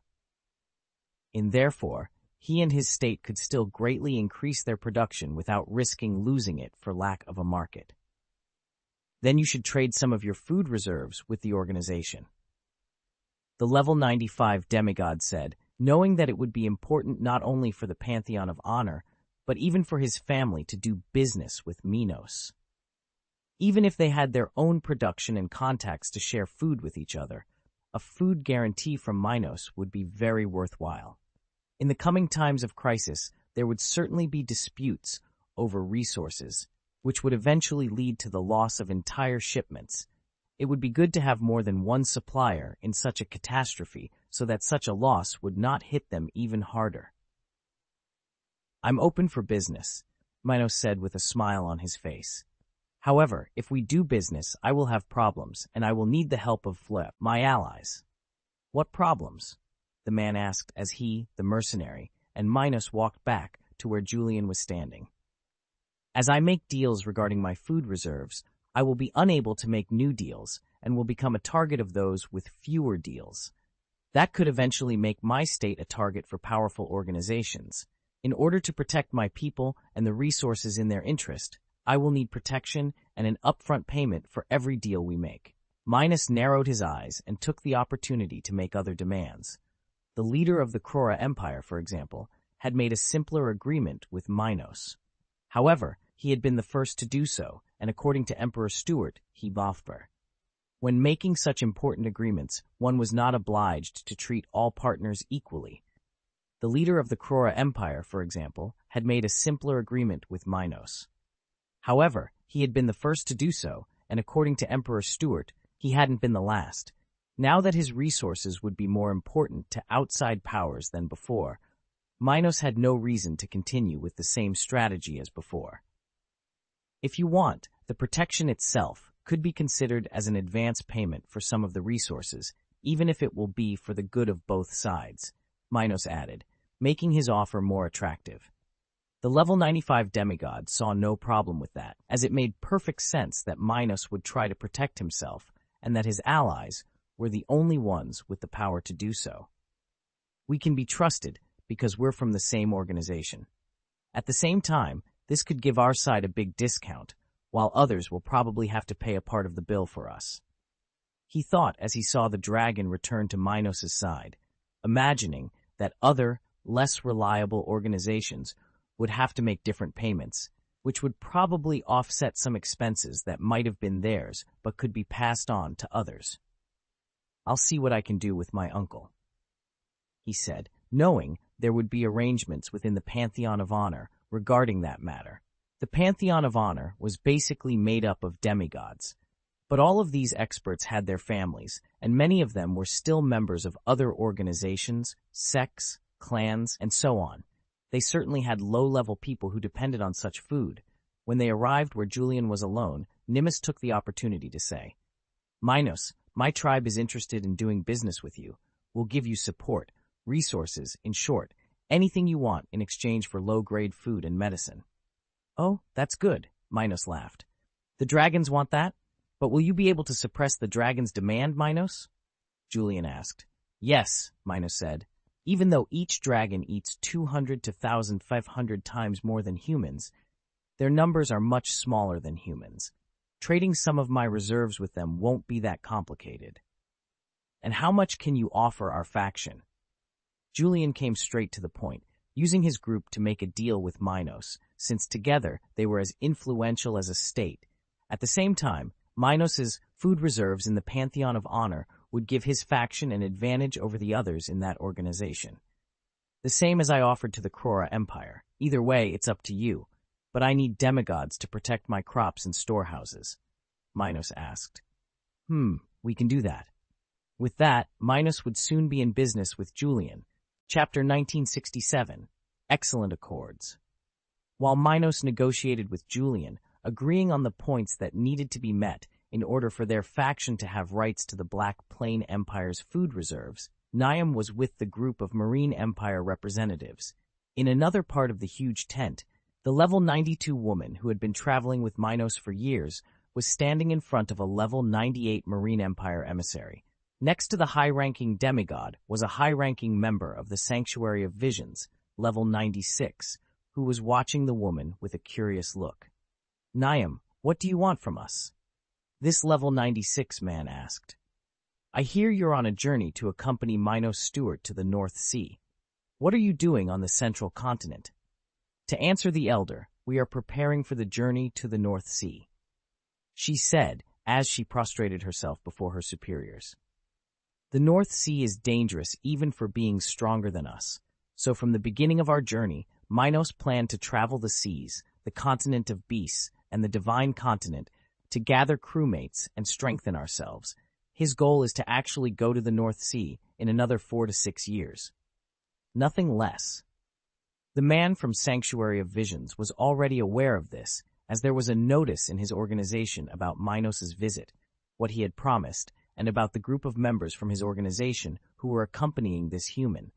And therefore, he and his state could still greatly increase their production without risking losing it for lack of a market. Then you should trade some of your food reserves with the organization. The level 95 demigod said, knowing that it would be important not only for the Pantheon of Honor, but even for his family to do business with Minos. Even if they had their own production and contacts to share food with each other, a food guarantee from Minos would be very worthwhile. In the coming times of crisis, there would certainly be disputes over resources, which would eventually lead to the loss of entire shipments. It would be good to have more than one supplier in such a catastrophe so that such a loss would not hit them even harder. I'm open for business, Minos said with a smile on his face. However, if we do business, I will have problems, and I will need the help of Flip, my allies. What problems? The man asked as he, the mercenary, and Minos walked back to where Julian was standing. As I make deals regarding my food reserves, I will be unable to make new deals and will become a target of those with fewer deals. That could eventually make my state a target for powerful organizations. In order to protect my people and the resources in their interest, I will need protection and an upfront payment for every deal we make. Minos narrowed his eyes and took the opportunity to make other demands. The leader of the Crora Empire, for example, had made a simpler agreement with Minos. However, he had been the first to do so, and according to Emperor Stuart, he Bafber. When making such important agreements, one was not obliged to treat all partners equally. The leader of the Crora Empire, for example, had made a simpler agreement with Minos. However, he had been the first to do so, and according to Emperor Stuart, he hadn't been the last. Now that his resources would be more important to outside powers than before, Minos had no reason to continue with the same strategy as before. If you want, the protection itself could be considered as an advance payment for some of the resources, even if it will be for the good of both sides, Minos added, making his offer more attractive. The level 95 demigod saw no problem with that, as it made perfect sense that Minos would try to protect himself and that his allies were the only ones with the power to do so. We can be trusted because we're from the same organization. At the same time, this could give our side a big discount, while others will probably have to pay a part of the bill for us. He thought as he saw the dragon return to Minos' side, imagining that other, less reliable organizations would have to make different payments, which would probably offset some expenses that might have been theirs but could be passed on to others. I'll see what I can do with my uncle. He said, knowing there would be arrangements within the Pantheon of Honor regarding that matter. The Pantheon of Honor was basically made up of demigods, but all of these experts had their families, and many of them were still members of other organizations, sects, clans, and so on. They certainly had low-level people who depended on such food. When they arrived where Julian was alone, Nimbus took the opportunity to say, Minos, my tribe is interested in doing business with you. We'll give you support, resources, in short, anything you want in exchange for low-grade food and medicine. Oh, that's good, Minos laughed. The dragons want that? But will you be able to suppress the dragon's demand, Minos? Julian asked. Yes, Minos said. Even though each dragon eats 200 to 1,500 times more than humans, their numbers are much smaller than humans. Trading some of my reserves with them won't be that complicated. And how much can you offer our faction? Julian came straight to the point, using his group to make a deal with Minos, since together they were as influential as a state. At the same time, Minos's food reserves in the Pantheon of Honor would give his faction an advantage over the others in that organization. The same as I offered to the Crora Empire. Either way, it's up to you but I need demigods to protect my crops and storehouses. Minos asked. Hmm, we can do that. With that, Minos would soon be in business with Julian. Chapter 1967 Excellent Accords While Minos negotiated with Julian, agreeing on the points that needed to be met in order for their faction to have rights to the Black Plain Empire's food reserves, Niam was with the group of Marine Empire representatives. In another part of the huge tent, the level 92 woman, who had been traveling with Minos for years, was standing in front of a level 98 Marine Empire emissary. Next to the high-ranking demigod was a high-ranking member of the Sanctuary of Visions, level 96, who was watching the woman with a curious look. Niam, what do you want from us? This level 96 man asked. I hear you're on a journey to accompany Minos Stuart to the North Sea. What are you doing on the central continent? To answer the elder, we are preparing for the journey to the North Sea. She said, as she prostrated herself before her superiors. The North Sea is dangerous even for beings stronger than us. So from the beginning of our journey, Minos planned to travel the seas, the continent of beasts, and the divine continent to gather crewmates and strengthen ourselves. His goal is to actually go to the North Sea in another four to six years. Nothing less. The man from Sanctuary of Visions was already aware of this, as there was a notice in his organization about Minos's visit, what he had promised, and about the group of members from his organization who were accompanying this human.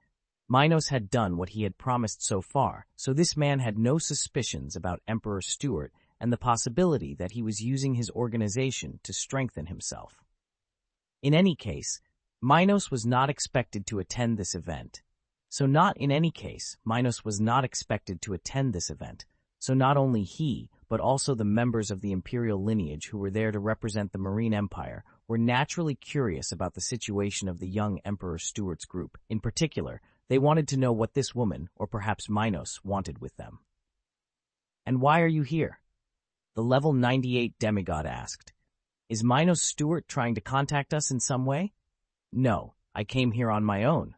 Minos had done what he had promised so far, so this man had no suspicions about Emperor Stuart and the possibility that he was using his organization to strengthen himself. In any case, Minos was not expected to attend this event, so not in any case, Minos was not expected to attend this event. So not only he, but also the members of the imperial lineage who were there to represent the Marine Empire were naturally curious about the situation of the young Emperor Stuart's group, in particular, They wanted to know what this woman, or perhaps Minos, wanted with them. And why are you here? The level 98 demigod asked. Is Minos Stuart trying to contact us in some way? No, I came here on my own.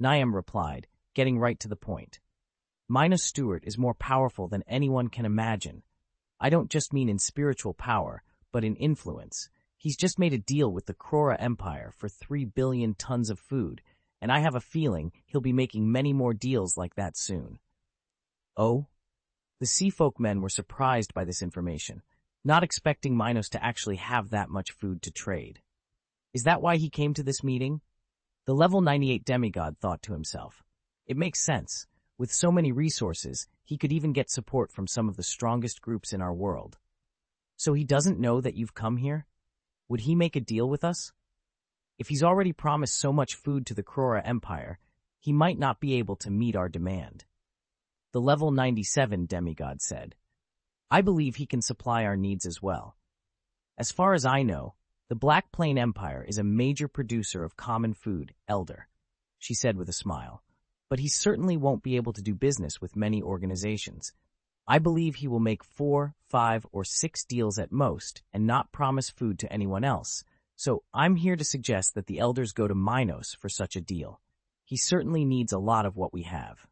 Niam replied, getting right to the point. Minos Stuart is more powerful than anyone can imagine. I don't just mean in spiritual power, but in influence. He's just made a deal with the Crora Empire for three billion tons of food, and I have a feeling he'll be making many more deals like that soon. Oh? The Seafolk men were surprised by this information, not expecting Minos to actually have that much food to trade. Is that why he came to this meeting? The level 98 demigod thought to himself. It makes sense. With so many resources, he could even get support from some of the strongest groups in our world. So he doesn't know that you've come here? Would he make a deal with us? If he's already promised so much food to the Crora Empire, he might not be able to meet our demand. The level 97 demigod said, I believe he can supply our needs as well. As far as I know, the Black Plain Empire is a major producer of common food, elder, she said with a smile but he certainly won't be able to do business with many organizations. I believe he will make four, five, or six deals at most and not promise food to anyone else. So I'm here to suggest that the elders go to Minos for such a deal. He certainly needs a lot of what we have.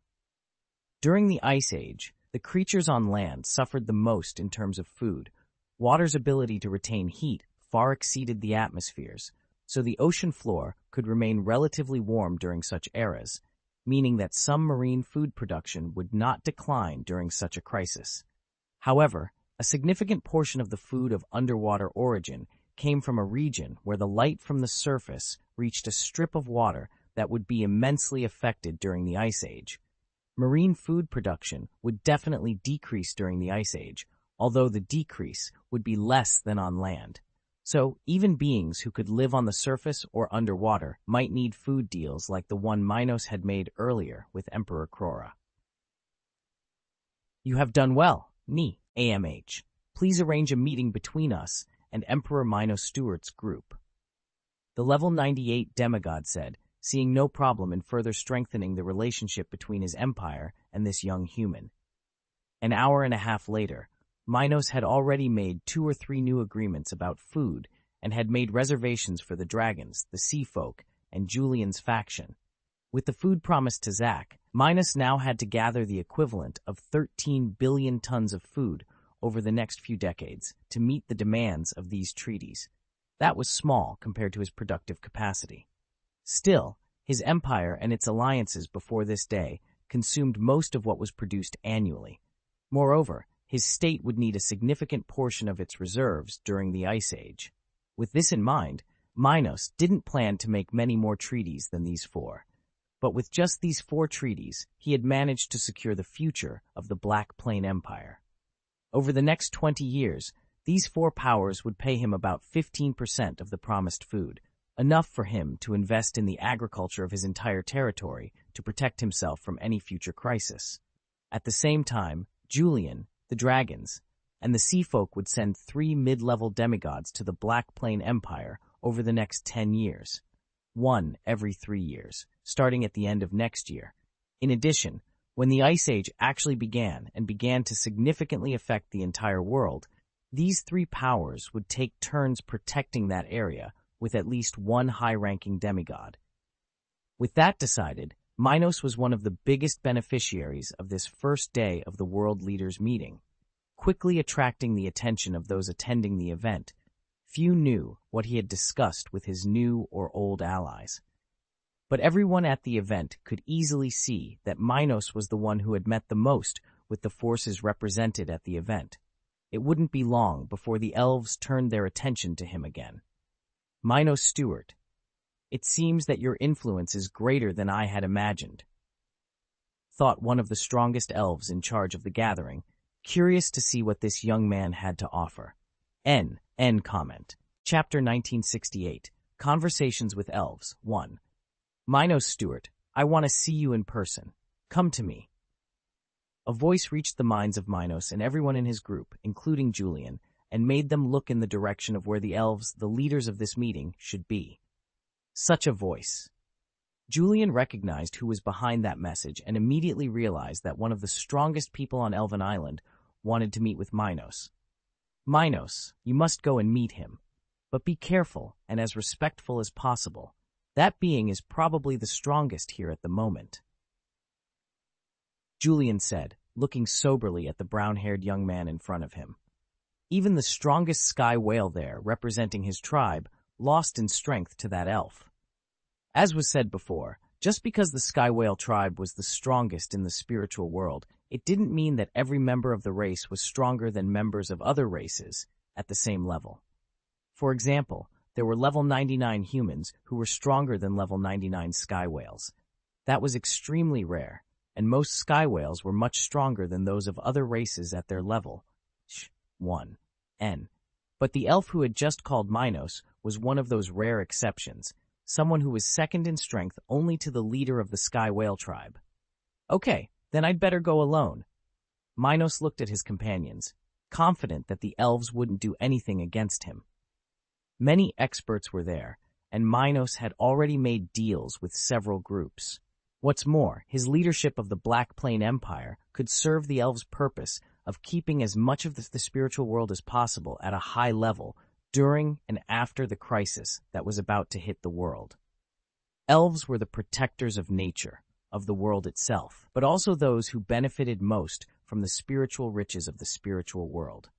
During the Ice Age, the creatures on land suffered the most in terms of food. Water's ability to retain heat far exceeded the atmosphere's, so the ocean floor could remain relatively warm during such eras, meaning that some marine food production would not decline during such a crisis. However, a significant portion of the food of underwater origin came from a region where the light from the surface reached a strip of water that would be immensely affected during the Ice Age. Marine food production would definitely decrease during the Ice Age, although the decrease would be less than on land. So, even beings who could live on the surface or underwater might need food deals like the one Minos had made earlier with Emperor Crora. You have done well, Ni, AMH. Please arrange a meeting between us and Emperor Minos Stuart's group. The level 98 demigod said, seeing no problem in further strengthening the relationship between his empire and this young human. An hour and a half later, Minos had already made two or three new agreements about food and had made reservations for the dragons, the sea folk, and Julian's faction. With the food promised to Zack, Minos now had to gather the equivalent of 13 billion tons of food over the next few decades to meet the demands of these treaties. That was small compared to his productive capacity. Still, his empire and its alliances before this day consumed most of what was produced annually. Moreover, his state would need a significant portion of its reserves during the Ice Age. With this in mind, Minos didn't plan to make many more treaties than these four. But with just these four treaties, he had managed to secure the future of the Black Plain Empire. Over the next 20 years, these four powers would pay him about 15% of the promised food, enough for him to invest in the agriculture of his entire territory to protect himself from any future crisis. At the same time, Julian, the dragons, and the sea folk would send three mid-level demigods to the Black Plain Empire over the next 10 years, one every three years, starting at the end of next year. In addition, when the Ice Age actually began and began to significantly affect the entire world, these three powers would take turns protecting that area with at least one high-ranking demigod. With that decided, Minos was one of the biggest beneficiaries of this first day of the world leaders meeting, quickly attracting the attention of those attending the event. Few knew what he had discussed with his new or old allies. But everyone at the event could easily see that Minos was the one who had met the most with the forces represented at the event. It wouldn't be long before the elves turned their attention to him again. Minos Stuart, it seems that your influence is greater than I had imagined. Thought one of the strongest elves in charge of the gathering, curious to see what this young man had to offer. N. N. Comment. Chapter 1968. Conversations with Elves. 1. Minos Stuart, I want to see you in person. Come to me. A voice reached the minds of Minos and everyone in his group, including Julian, and made them look in the direction of where the elves, the leaders of this meeting, should be. Such a voice. Julian recognized who was behind that message and immediately realized that one of the strongest people on Elven Island wanted to meet with Minos. Minos, you must go and meet him. But be careful and as respectful as possible. That being is probably the strongest here at the moment. Julian said, looking soberly at the brown-haired young man in front of him. Even the strongest sky whale there, representing his tribe, lost in strength to that elf. As was said before, just because the sky whale tribe was the strongest in the spiritual world, it didn't mean that every member of the race was stronger than members of other races at the same level. For example, there were level 99 humans who were stronger than level 99 sky whales. That was extremely rare, and most sky whales were much stronger than those of other races at their level. 1. N. But the elf who had just called Minos was one of those rare exceptions, someone who was second in strength only to the leader of the sky whale tribe. Okay, then I'd better go alone. Minos looked at his companions, confident that the elves wouldn't do anything against him. Many experts were there, and Minos had already made deals with several groups. What's more, his leadership of the Black Plain Empire could serve the elves' purpose of keeping as much of the, spiritual world as possible at a high level during and after the crisis that was about to hit the world. Elves were the protectors of nature, of the world itself, but also those who benefited most from the spiritual riches of the spiritual world.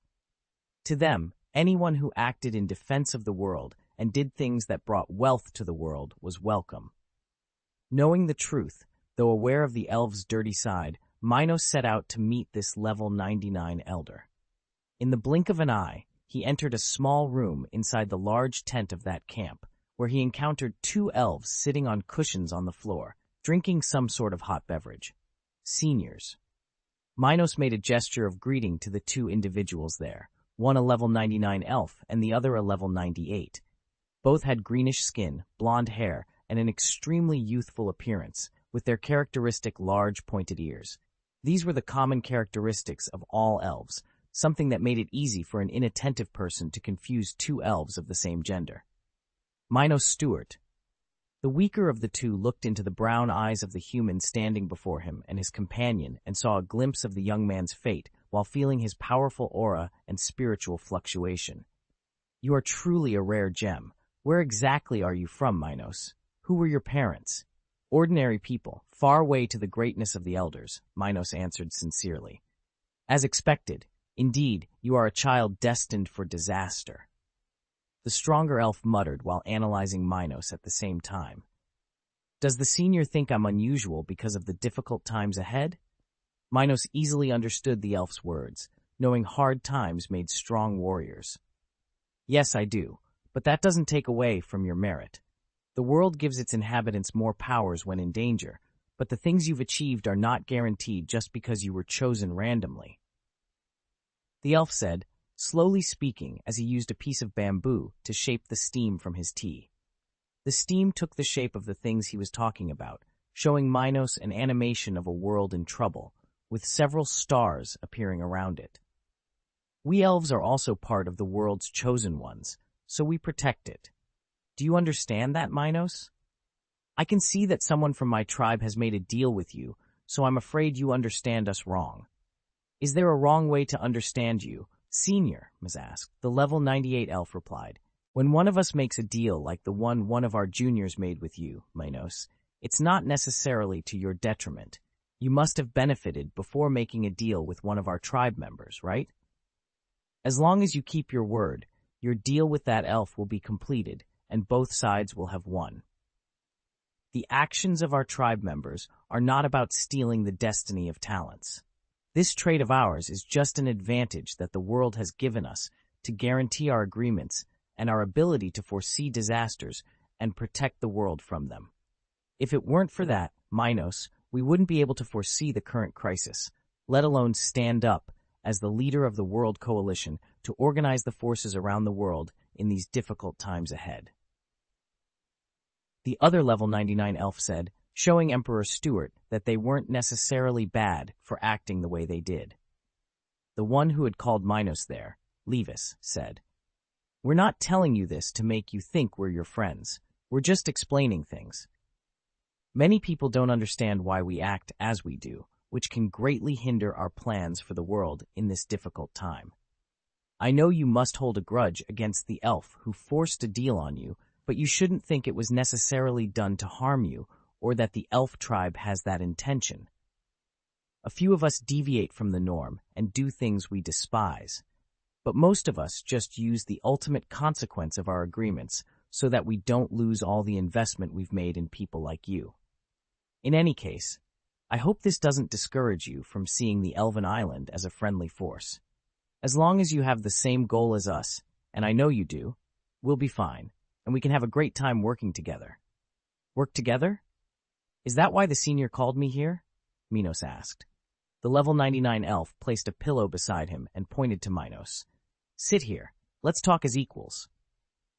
To them, anyone who acted in defense of the world and did things that brought wealth to the world was welcome. Knowing the truth, though aware of the elves' dirty side, Minos set out to meet this level 99 elder. In the blink of an eye, he entered a small room inside the large tent of that camp, where he encountered two elves sitting on cushions on the floor, drinking some sort of hot beverage. Seniors. Minos made a gesture of greeting to the two individuals there, one a level 99 elf and the other a level 98. Both had greenish skin, blonde hair, and an extremely youthful appearance, with their characteristic large pointed ears. These were the common characteristics of all elves, something that made it easy for an inattentive person to confuse two elves of the same gender. Minos Stuart, the weaker of the two looked into the brown eyes of the human standing before him and his companion and saw a glimpse of the young man's fate while feeling his powerful aura and spiritual fluctuation. You are truly a rare gem. Where exactly are you from, Minos? Who were your parents? Ordinary people, far away to the greatness of the elders, Minos answered sincerely. As expected, indeed, you are a child destined for disaster. The stronger elf muttered while analyzing Minos at the same time. Does the senior think I'm unusual because of the difficult times ahead? Minos easily understood the elf's words, knowing hard times made strong warriors. Yes, I do, but that doesn't take away from your merit. The world gives its inhabitants more powers when in danger, but the things you've achieved are not guaranteed just because you were chosen randomly. The elf said, slowly speaking as he used a piece of bamboo to shape the steam from his tea. The steam took the shape of the things he was talking about, showing Minos an animation of a world in trouble, with several stars appearing around it. We elves are also part of the world's chosen ones, so we protect it. Do you understand that, Minos? I can see that someone from my tribe has made a deal with you, so I'm afraid you understand us wrong. Is there a wrong way to understand you, Senior, Ms. asked. The level 98 elf replied. When one of us makes a deal like the one one of our juniors made with you, Minos, it's not necessarily to your detriment. You must have benefited before making a deal with one of our tribe members, right? As long as you keep your word, your deal with that elf will be completed, and both sides will have won. The actions of our tribe members are not about stealing the destiny of talents. This trait of ours is just an advantage that the world has given us to guarantee our agreements and our ability to foresee disasters and protect the world from them. If it weren't for that, Minos, we wouldn't be able to foresee the current crisis, let alone stand up as the leader of the World Coalition to organize the forces around the world in these difficult times ahead. The other level 99 elf said, showing Emperor Stuart that they weren't necessarily bad for acting the way they did. The one who had called Minos there, Levis, said, We're not telling you this to make you think we're your friends. We're just explaining things. Many people don't understand why we act as we do, which can greatly hinder our plans for the world in this difficult time. I know you must hold a grudge against the elf who forced a deal on you, but you shouldn't think it was necessarily done to harm you or that the elf tribe has that intention. A few of us deviate from the norm and do things we despise, but most of us just use the ultimate consequence of our agreements so that we don't lose all the investment we've made in people like you. In any case, I hope this doesn't discourage you from seeing the Elven Island as a friendly force. As long as you have the same goal as us, and I know you do, we'll be fine, and we can have a great time working together. Work together? Is that why the senior called me here? Minos asked. The level 99 elf placed a pillow beside him and pointed to Minos. Sit here. Let's talk as equals.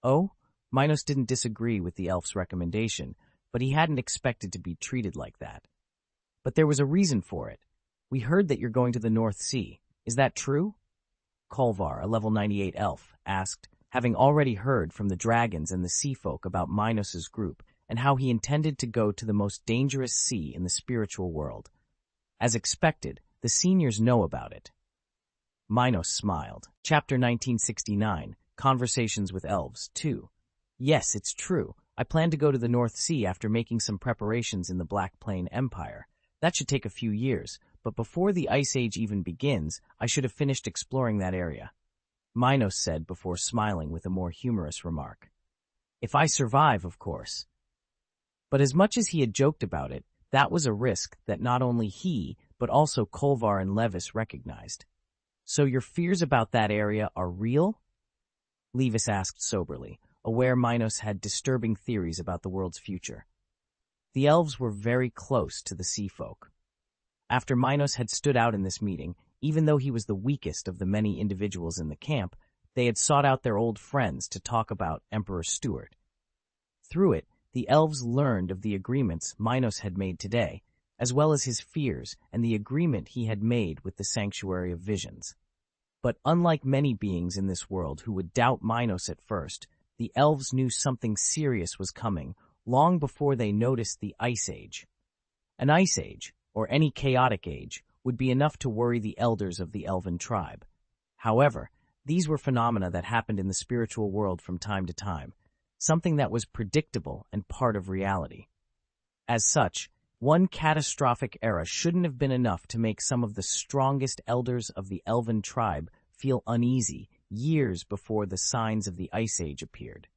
Oh? Minos didn't disagree with the elf's recommendation, but he hadn't expected to be treated like that. But there was a reason for it. We heard that you're going to the North Sea. Is that true? Kolvar, a level 98 elf, asked, having already heard from the dragons and the sea folk about Minos's group and how he intended to go to the most dangerous sea in the spiritual world. As expected, the seniors know about it. Minos smiled. Chapter 1969, Conversations with Elves, 2. Yes, it's true. I plan to go to the North Sea after making some preparations in the Black Plain Empire. That should take a few years, but before the Ice Age even begins, I should have finished exploring that area. Minos said before smiling with a more humorous remark. If I survive, of course. But as much as he had joked about it, that was a risk that not only he, but also Kolvar and Levis recognized. So your fears about that area are real? Levis asked soberly, aware Minos had disturbing theories about the world's future. The elves were very close to the sea folk. After Minos had stood out in this meeting, even though he was the weakest of the many individuals in the camp, they had sought out their old friends to talk about Emperor Stuart. Through it, the elves learned of the agreements Minos had made today, as well as his fears and the agreement he had made with the Sanctuary of Visions. But unlike many beings in this world who would doubt Minos at first, the elves knew something serious was coming long before they noticed the Ice Age. An Ice Age, or any chaotic age, would be enough to worry the elders of the elven tribe. However, these were phenomena that happened in the spiritual world from time to time, something that was predictable and part of reality. As such, one catastrophic era shouldn't have been enough to make some of the strongest elders of the elven tribe feel uneasy years before the signs of the Ice Age appeared.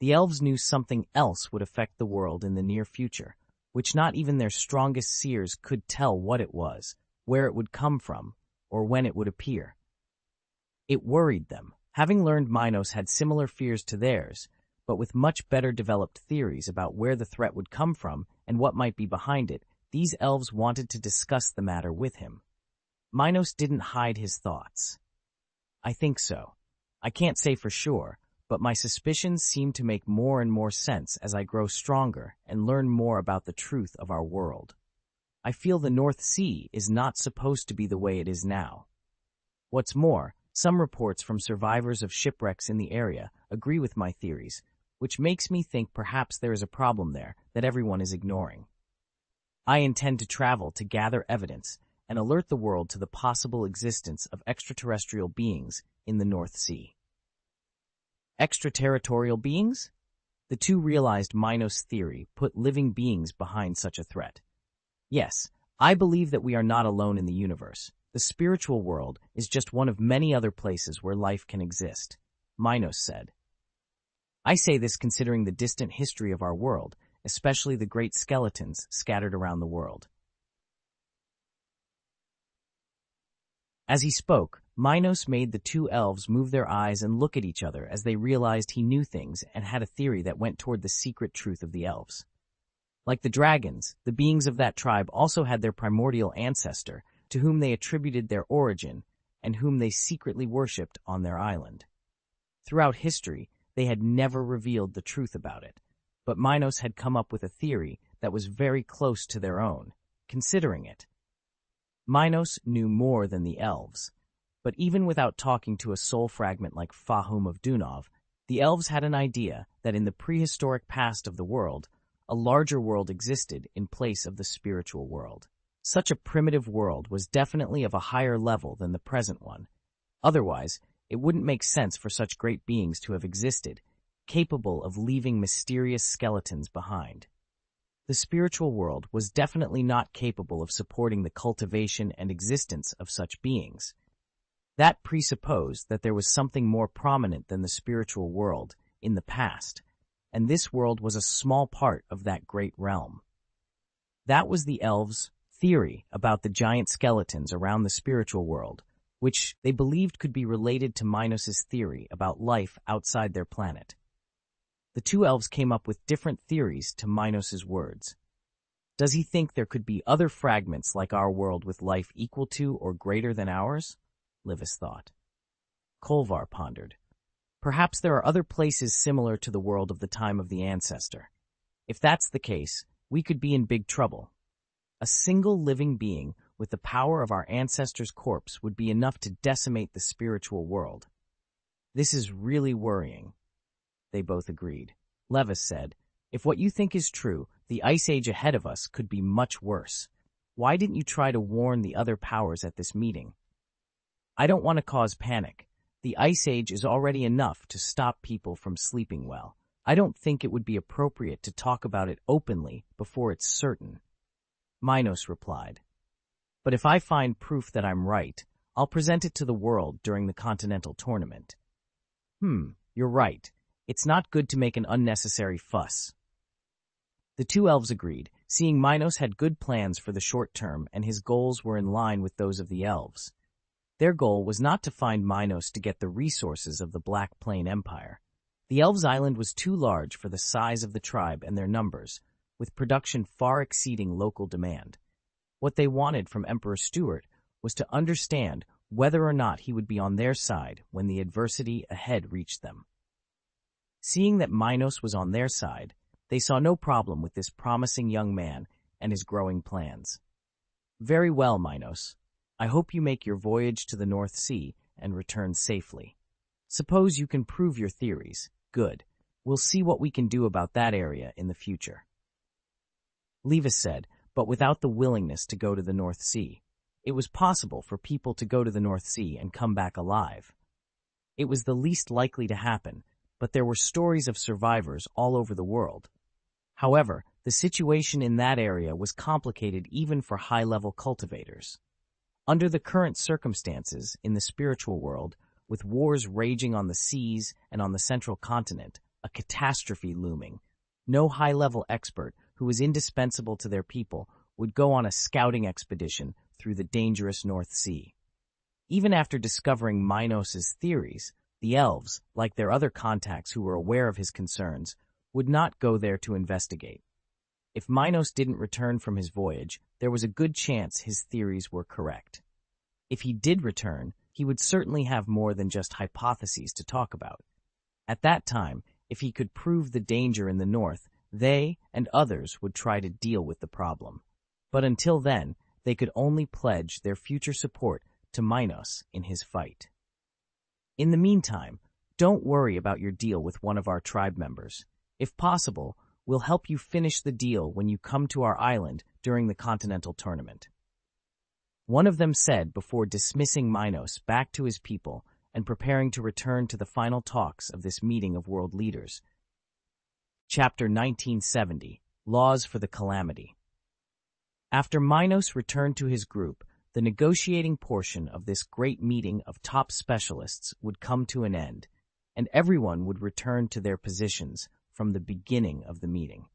The elves knew something else would affect the world in the near future, which not even their strongest seers could tell what it was, where it would come from, or when it would appear. It worried them, having learned Minos had similar fears to theirs, but with much better developed theories about where the threat would come from and what might be behind it, these elves wanted to discuss the matter with him. Minos didn't hide his thoughts. I think so. I can't say for sure, but my suspicions seem to make more and more sense as I grow stronger and learn more about the truth of our world. I feel the North Sea is not supposed to be the way it is now. What's more, some reports from survivors of shipwrecks in the area agree with my theories, which makes me think perhaps there is a problem there that everyone is ignoring. I intend to travel to gather evidence and alert the world to the possible existence of extraterrestrial beings in the North Sea. Extraterritorial beings? The two realized Minos' theory put living beings behind such a threat. Yes, I believe that we are not alone in the universe. The spiritual world is just one of many other places where life can exist, Minos said. I say this considering the distant history of our world, especially the great skeletons scattered around the world. As he spoke, Minos made the two elves move their eyes and look at each other as they realized he knew things and had a theory that went toward the secret truth of the elves. Like the dragons, the beings of that tribe also had their primordial ancestor, to whom they attributed their origin and whom they secretly worshipped on their island. Throughout history, they had never revealed the truth about it, but Minos had come up with a theory that was very close to their own, considering it. Minos knew more than the elves, but even without talking to a soul fragment like Fahum of Dunov, the elves had an idea that in the prehistoric past of the world, a larger world existed in place of the spiritual world. Such a primitive world was definitely of a higher level than the present one. Otherwise, it wouldn't make sense for such great beings to have existed, capable of leaving mysterious skeletons behind. The spiritual world was definitely not capable of supporting the cultivation and existence of such beings. That presupposed that there was something more prominent than the spiritual world in the past, and this world was a small part of that great realm. That was the elves' theory about the giant skeletons around the spiritual world, which they believed could be related to Minos' theory about life outside their planet. The two elves came up with different theories to Minos' words. Does he think there could be other fragments like our world with life equal to or greater than ours? Livus thought. Kolvar pondered. Perhaps there are other places similar to the world of the time of the ancestor. If that's the case, we could be in big trouble. A single living being with the power of our ancestor's corpse would be enough to decimate the spiritual world. This is really worrying. They both agreed. Levis said, If what you think is true, the ice age ahead of us could be much worse. Why didn't you try to warn the other powers at this meeting? I don't want to cause panic. The Ice Age is already enough to stop people from sleeping well. I don't think it would be appropriate to talk about it openly before it's certain. Minos replied. But if I find proof that I'm right, I'll present it to the world during the Continental Tournament. Hmm, you're right. It's not good to make an unnecessary fuss. The two elves agreed, seeing Minos had good plans for the short term and his goals were in line with those of the elves. Their goal was not to find Minos to get the resources of the Black Plain Empire. The Elves' Island was too large for the size of the tribe and their numbers, with production far exceeding local demand. What they wanted from Emperor Stuart was to understand whether or not he would be on their side when the adversity ahead reached them. Seeing that Minos was on their side, they saw no problem with this promising young man and his growing plans. Very well, Minos, I hope you make your voyage to the North Sea and return safely. Suppose you can prove your theories. Good. We'll see what we can do about that area in the future. Levis said, but without the willingness to go to the North Sea. It was possible for people to go to the North Sea and come back alive. It was the least likely to happen, but there were stories of survivors all over the world. However, the situation in that area was complicated even for high-level cultivators. Under the current circumstances in the spiritual world, with wars raging on the seas and on the central continent, a catastrophe looming, no high-level expert who was indispensable to their people would go on a scouting expedition through the dangerous North Sea. Even after discovering Minos' theories, the elves, like their other contacts who were aware of his concerns, would not go there to investigate. If Minos didn't return from his voyage, there was a good chance his theories were correct. If he did return, he would certainly have more than just hypotheses to talk about. At that time, if he could prove the danger in the north, they and others would try to deal with the problem. But until then, they could only pledge their future support to Minos in his fight. In the meantime, don't worry about your deal with one of our tribe members. If possible, We'll help you finish the deal when you come to our island during the Continental Tournament. One of them said before dismissing Minos back to his people and preparing to return to the final talks of this meeting of world leaders. Chapter 1970 Laws for the Calamity After Minos returned to his group, the negotiating portion of this great meeting of top specialists would come to an end, and everyone would return to their positions from the beginning of the meeting.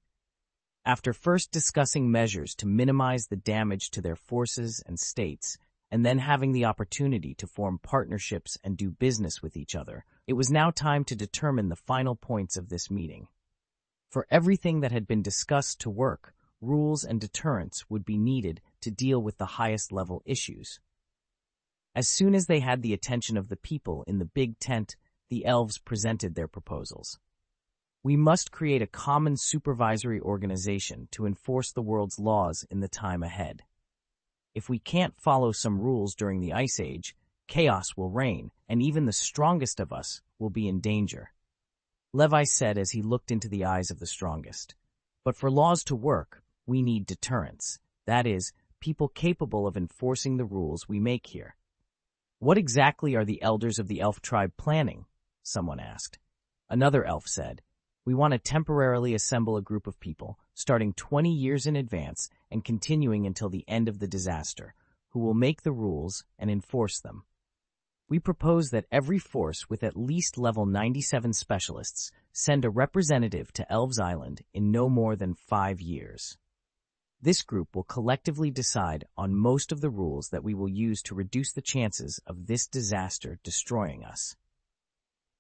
After first discussing measures to minimize the damage to their forces and states, and then having the opportunity to form partnerships and do business with each other, it was now time to determine the final points of this meeting. For everything that had been discussed to work, rules and deterrents would be needed to deal with the highest level issues. As soon as they had the attention of the people in the big tent, the elves presented their proposals. We must create a common supervisory organization to enforce the world's laws in the time ahead. If we can't follow some rules during the Ice Age, chaos will reign, and even the strongest of us will be in danger. Levi said as he looked into the eyes of the strongest. But for laws to work, we need deterrence. That is, people capable of enforcing the rules we make here. What exactly are the elders of the elf tribe planning? Someone asked. Another elf said, We want to temporarily assemble a group of people, starting 20 years in advance and continuing until the end of the disaster, who will make the rules and enforce them. We propose that every force with at least level 97 specialists send a representative to Elves Island in no more than five years. This group will collectively decide on most of the rules that we will use to reduce the chances of this disaster destroying us.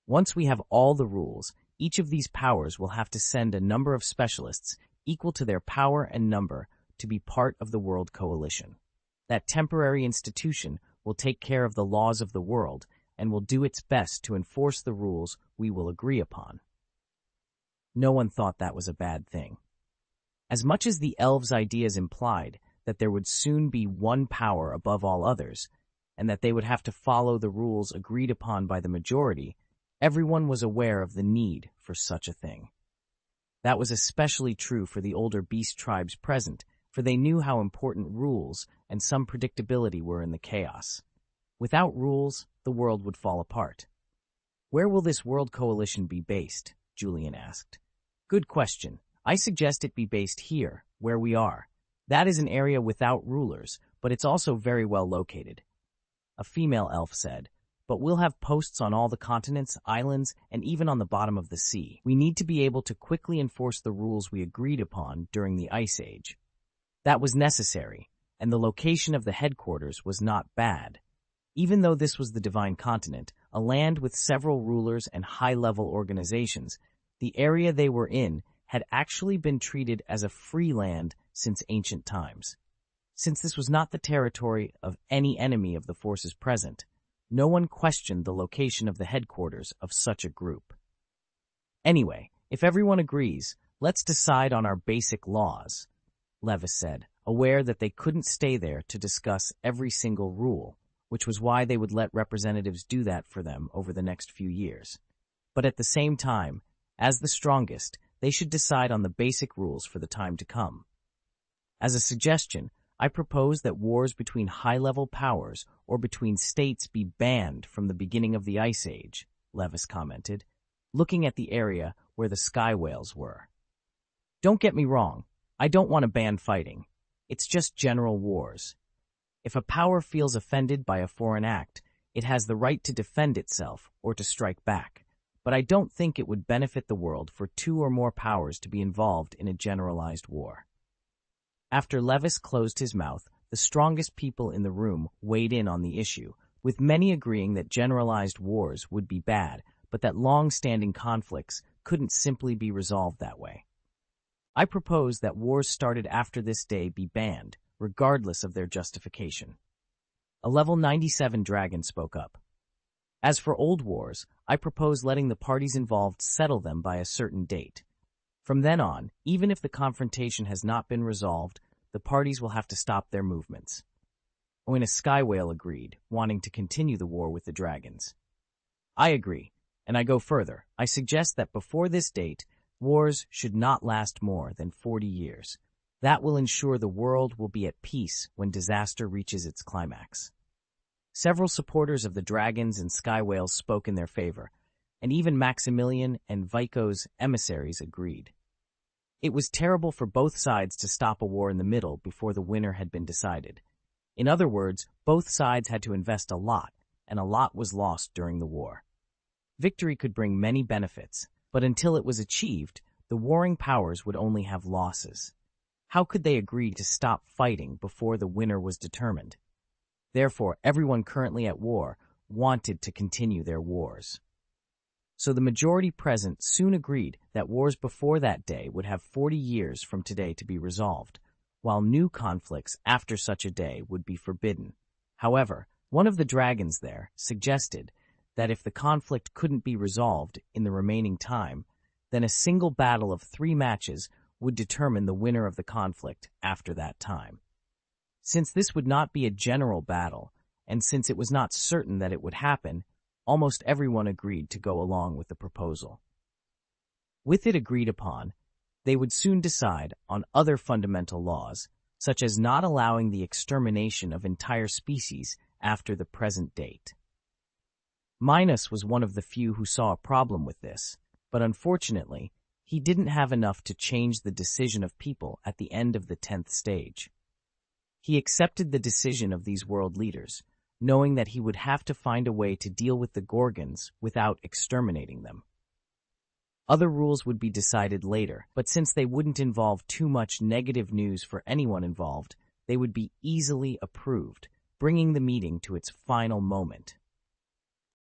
Once we have all the rules, each of these powers will have to send a number of specialists equal to their power and number to be part of the World Coalition. That temporary institution will take care of the laws of the world and will do its best to enforce the rules we will agree upon. No one thought that was a bad thing. As much as the elves' ideas implied that there would soon be one power above all others, and that they would have to follow the rules agreed upon by the majority, everyone was aware of the need for such a thing. That was especially true for the older beast tribes present, for they knew how important rules and some predictability were in the chaos. Without rules, the world would fall apart. Where will this world coalition be based? Julian asked. Good question. I suggest it be based here, where we are. That is an area without rulers, but it's also very well located. A female elf said, but we'll have posts on all the continents, islands, and even on the bottom of the sea. We need to be able to quickly enforce the rules we agreed upon during the Ice Age. That was necessary, and the location of the headquarters was not bad. Even though this was the Divine Continent, a land with several rulers and high-level organizations, the area they were in had actually been treated as a free land since ancient times. Since this was not the territory of any enemy of the forces present, no one questioned the location of the headquarters of such a group. Anyway, if everyone agrees, let's decide on our basic laws, Levis said, aware that they couldn't stay there to discuss every single rule, which was why they would let representatives do that for them over the next few years. But at the same time, as the strongest, they should decide on the basic rules for the time to come. As a suggestion, I propose that wars between high-level powers or between states be banned from the beginning of the Ice Age, Levis commented, looking at the area where the sky whales were. Don't get me wrong, I don't want to ban fighting. It's just general wars. If a power feels offended by a foreign act, it has the right to defend itself or to strike back but I don't think it would benefit the world for two or more powers to be involved in a generalized war. After Levis closed his mouth, the strongest people in the room weighed in on the issue, with many agreeing that generalized wars would be bad, but that long-standing conflicts couldn't simply be resolved that way. I propose that wars started after this day be banned, regardless of their justification. A level 97 dragon spoke up. As for old wars, I propose letting the parties involved settle them by a certain date. From then on, even if the confrontation has not been resolved, the parties will have to stop their movements. Oina Skywhale agreed, wanting to continue the war with the dragons. I agree, and I go further. I suggest that before this date, wars should not last more than 40 years. That will ensure the world will be at peace when disaster reaches its climax. Several supporters of the Dragons and Sky Whales spoke in their favor, and even Maximilian and Vico's emissaries agreed. It was terrible for both sides to stop a war in the middle before the winner had been decided. In other words, both sides had to invest a lot, and a lot was lost during the war. Victory could bring many benefits, but until it was achieved, the warring powers would only have losses. How could they agree to stop fighting before the winner was determined? Therefore, everyone currently at war wanted to continue their wars. So the majority present soon agreed that wars before that day would have 40 years from today to be resolved, while new conflicts after such a day would be forbidden. However, one of the dragons there suggested that if the conflict couldn't be resolved in the remaining time, then a single battle of three matches would determine the winner of the conflict after that time. Since this would not be a general battle, and since it was not certain that it would happen, almost everyone agreed to go along with the proposal. With it agreed upon, They would soon decide on other fundamental laws, such as not allowing the extermination of entire species after the present date. Minos was one of the few who saw a problem with this, but unfortunately, he didn't have enough to change the decision of people at the end of the tenth stage. He accepted the decision of these world leaders, knowing that he would have to find a way to deal with the Gorgons without exterminating them. Other rules would be decided later, but since they wouldn't involve too much negative news for anyone involved, they would be easily approved, bringing the meeting to its final moment.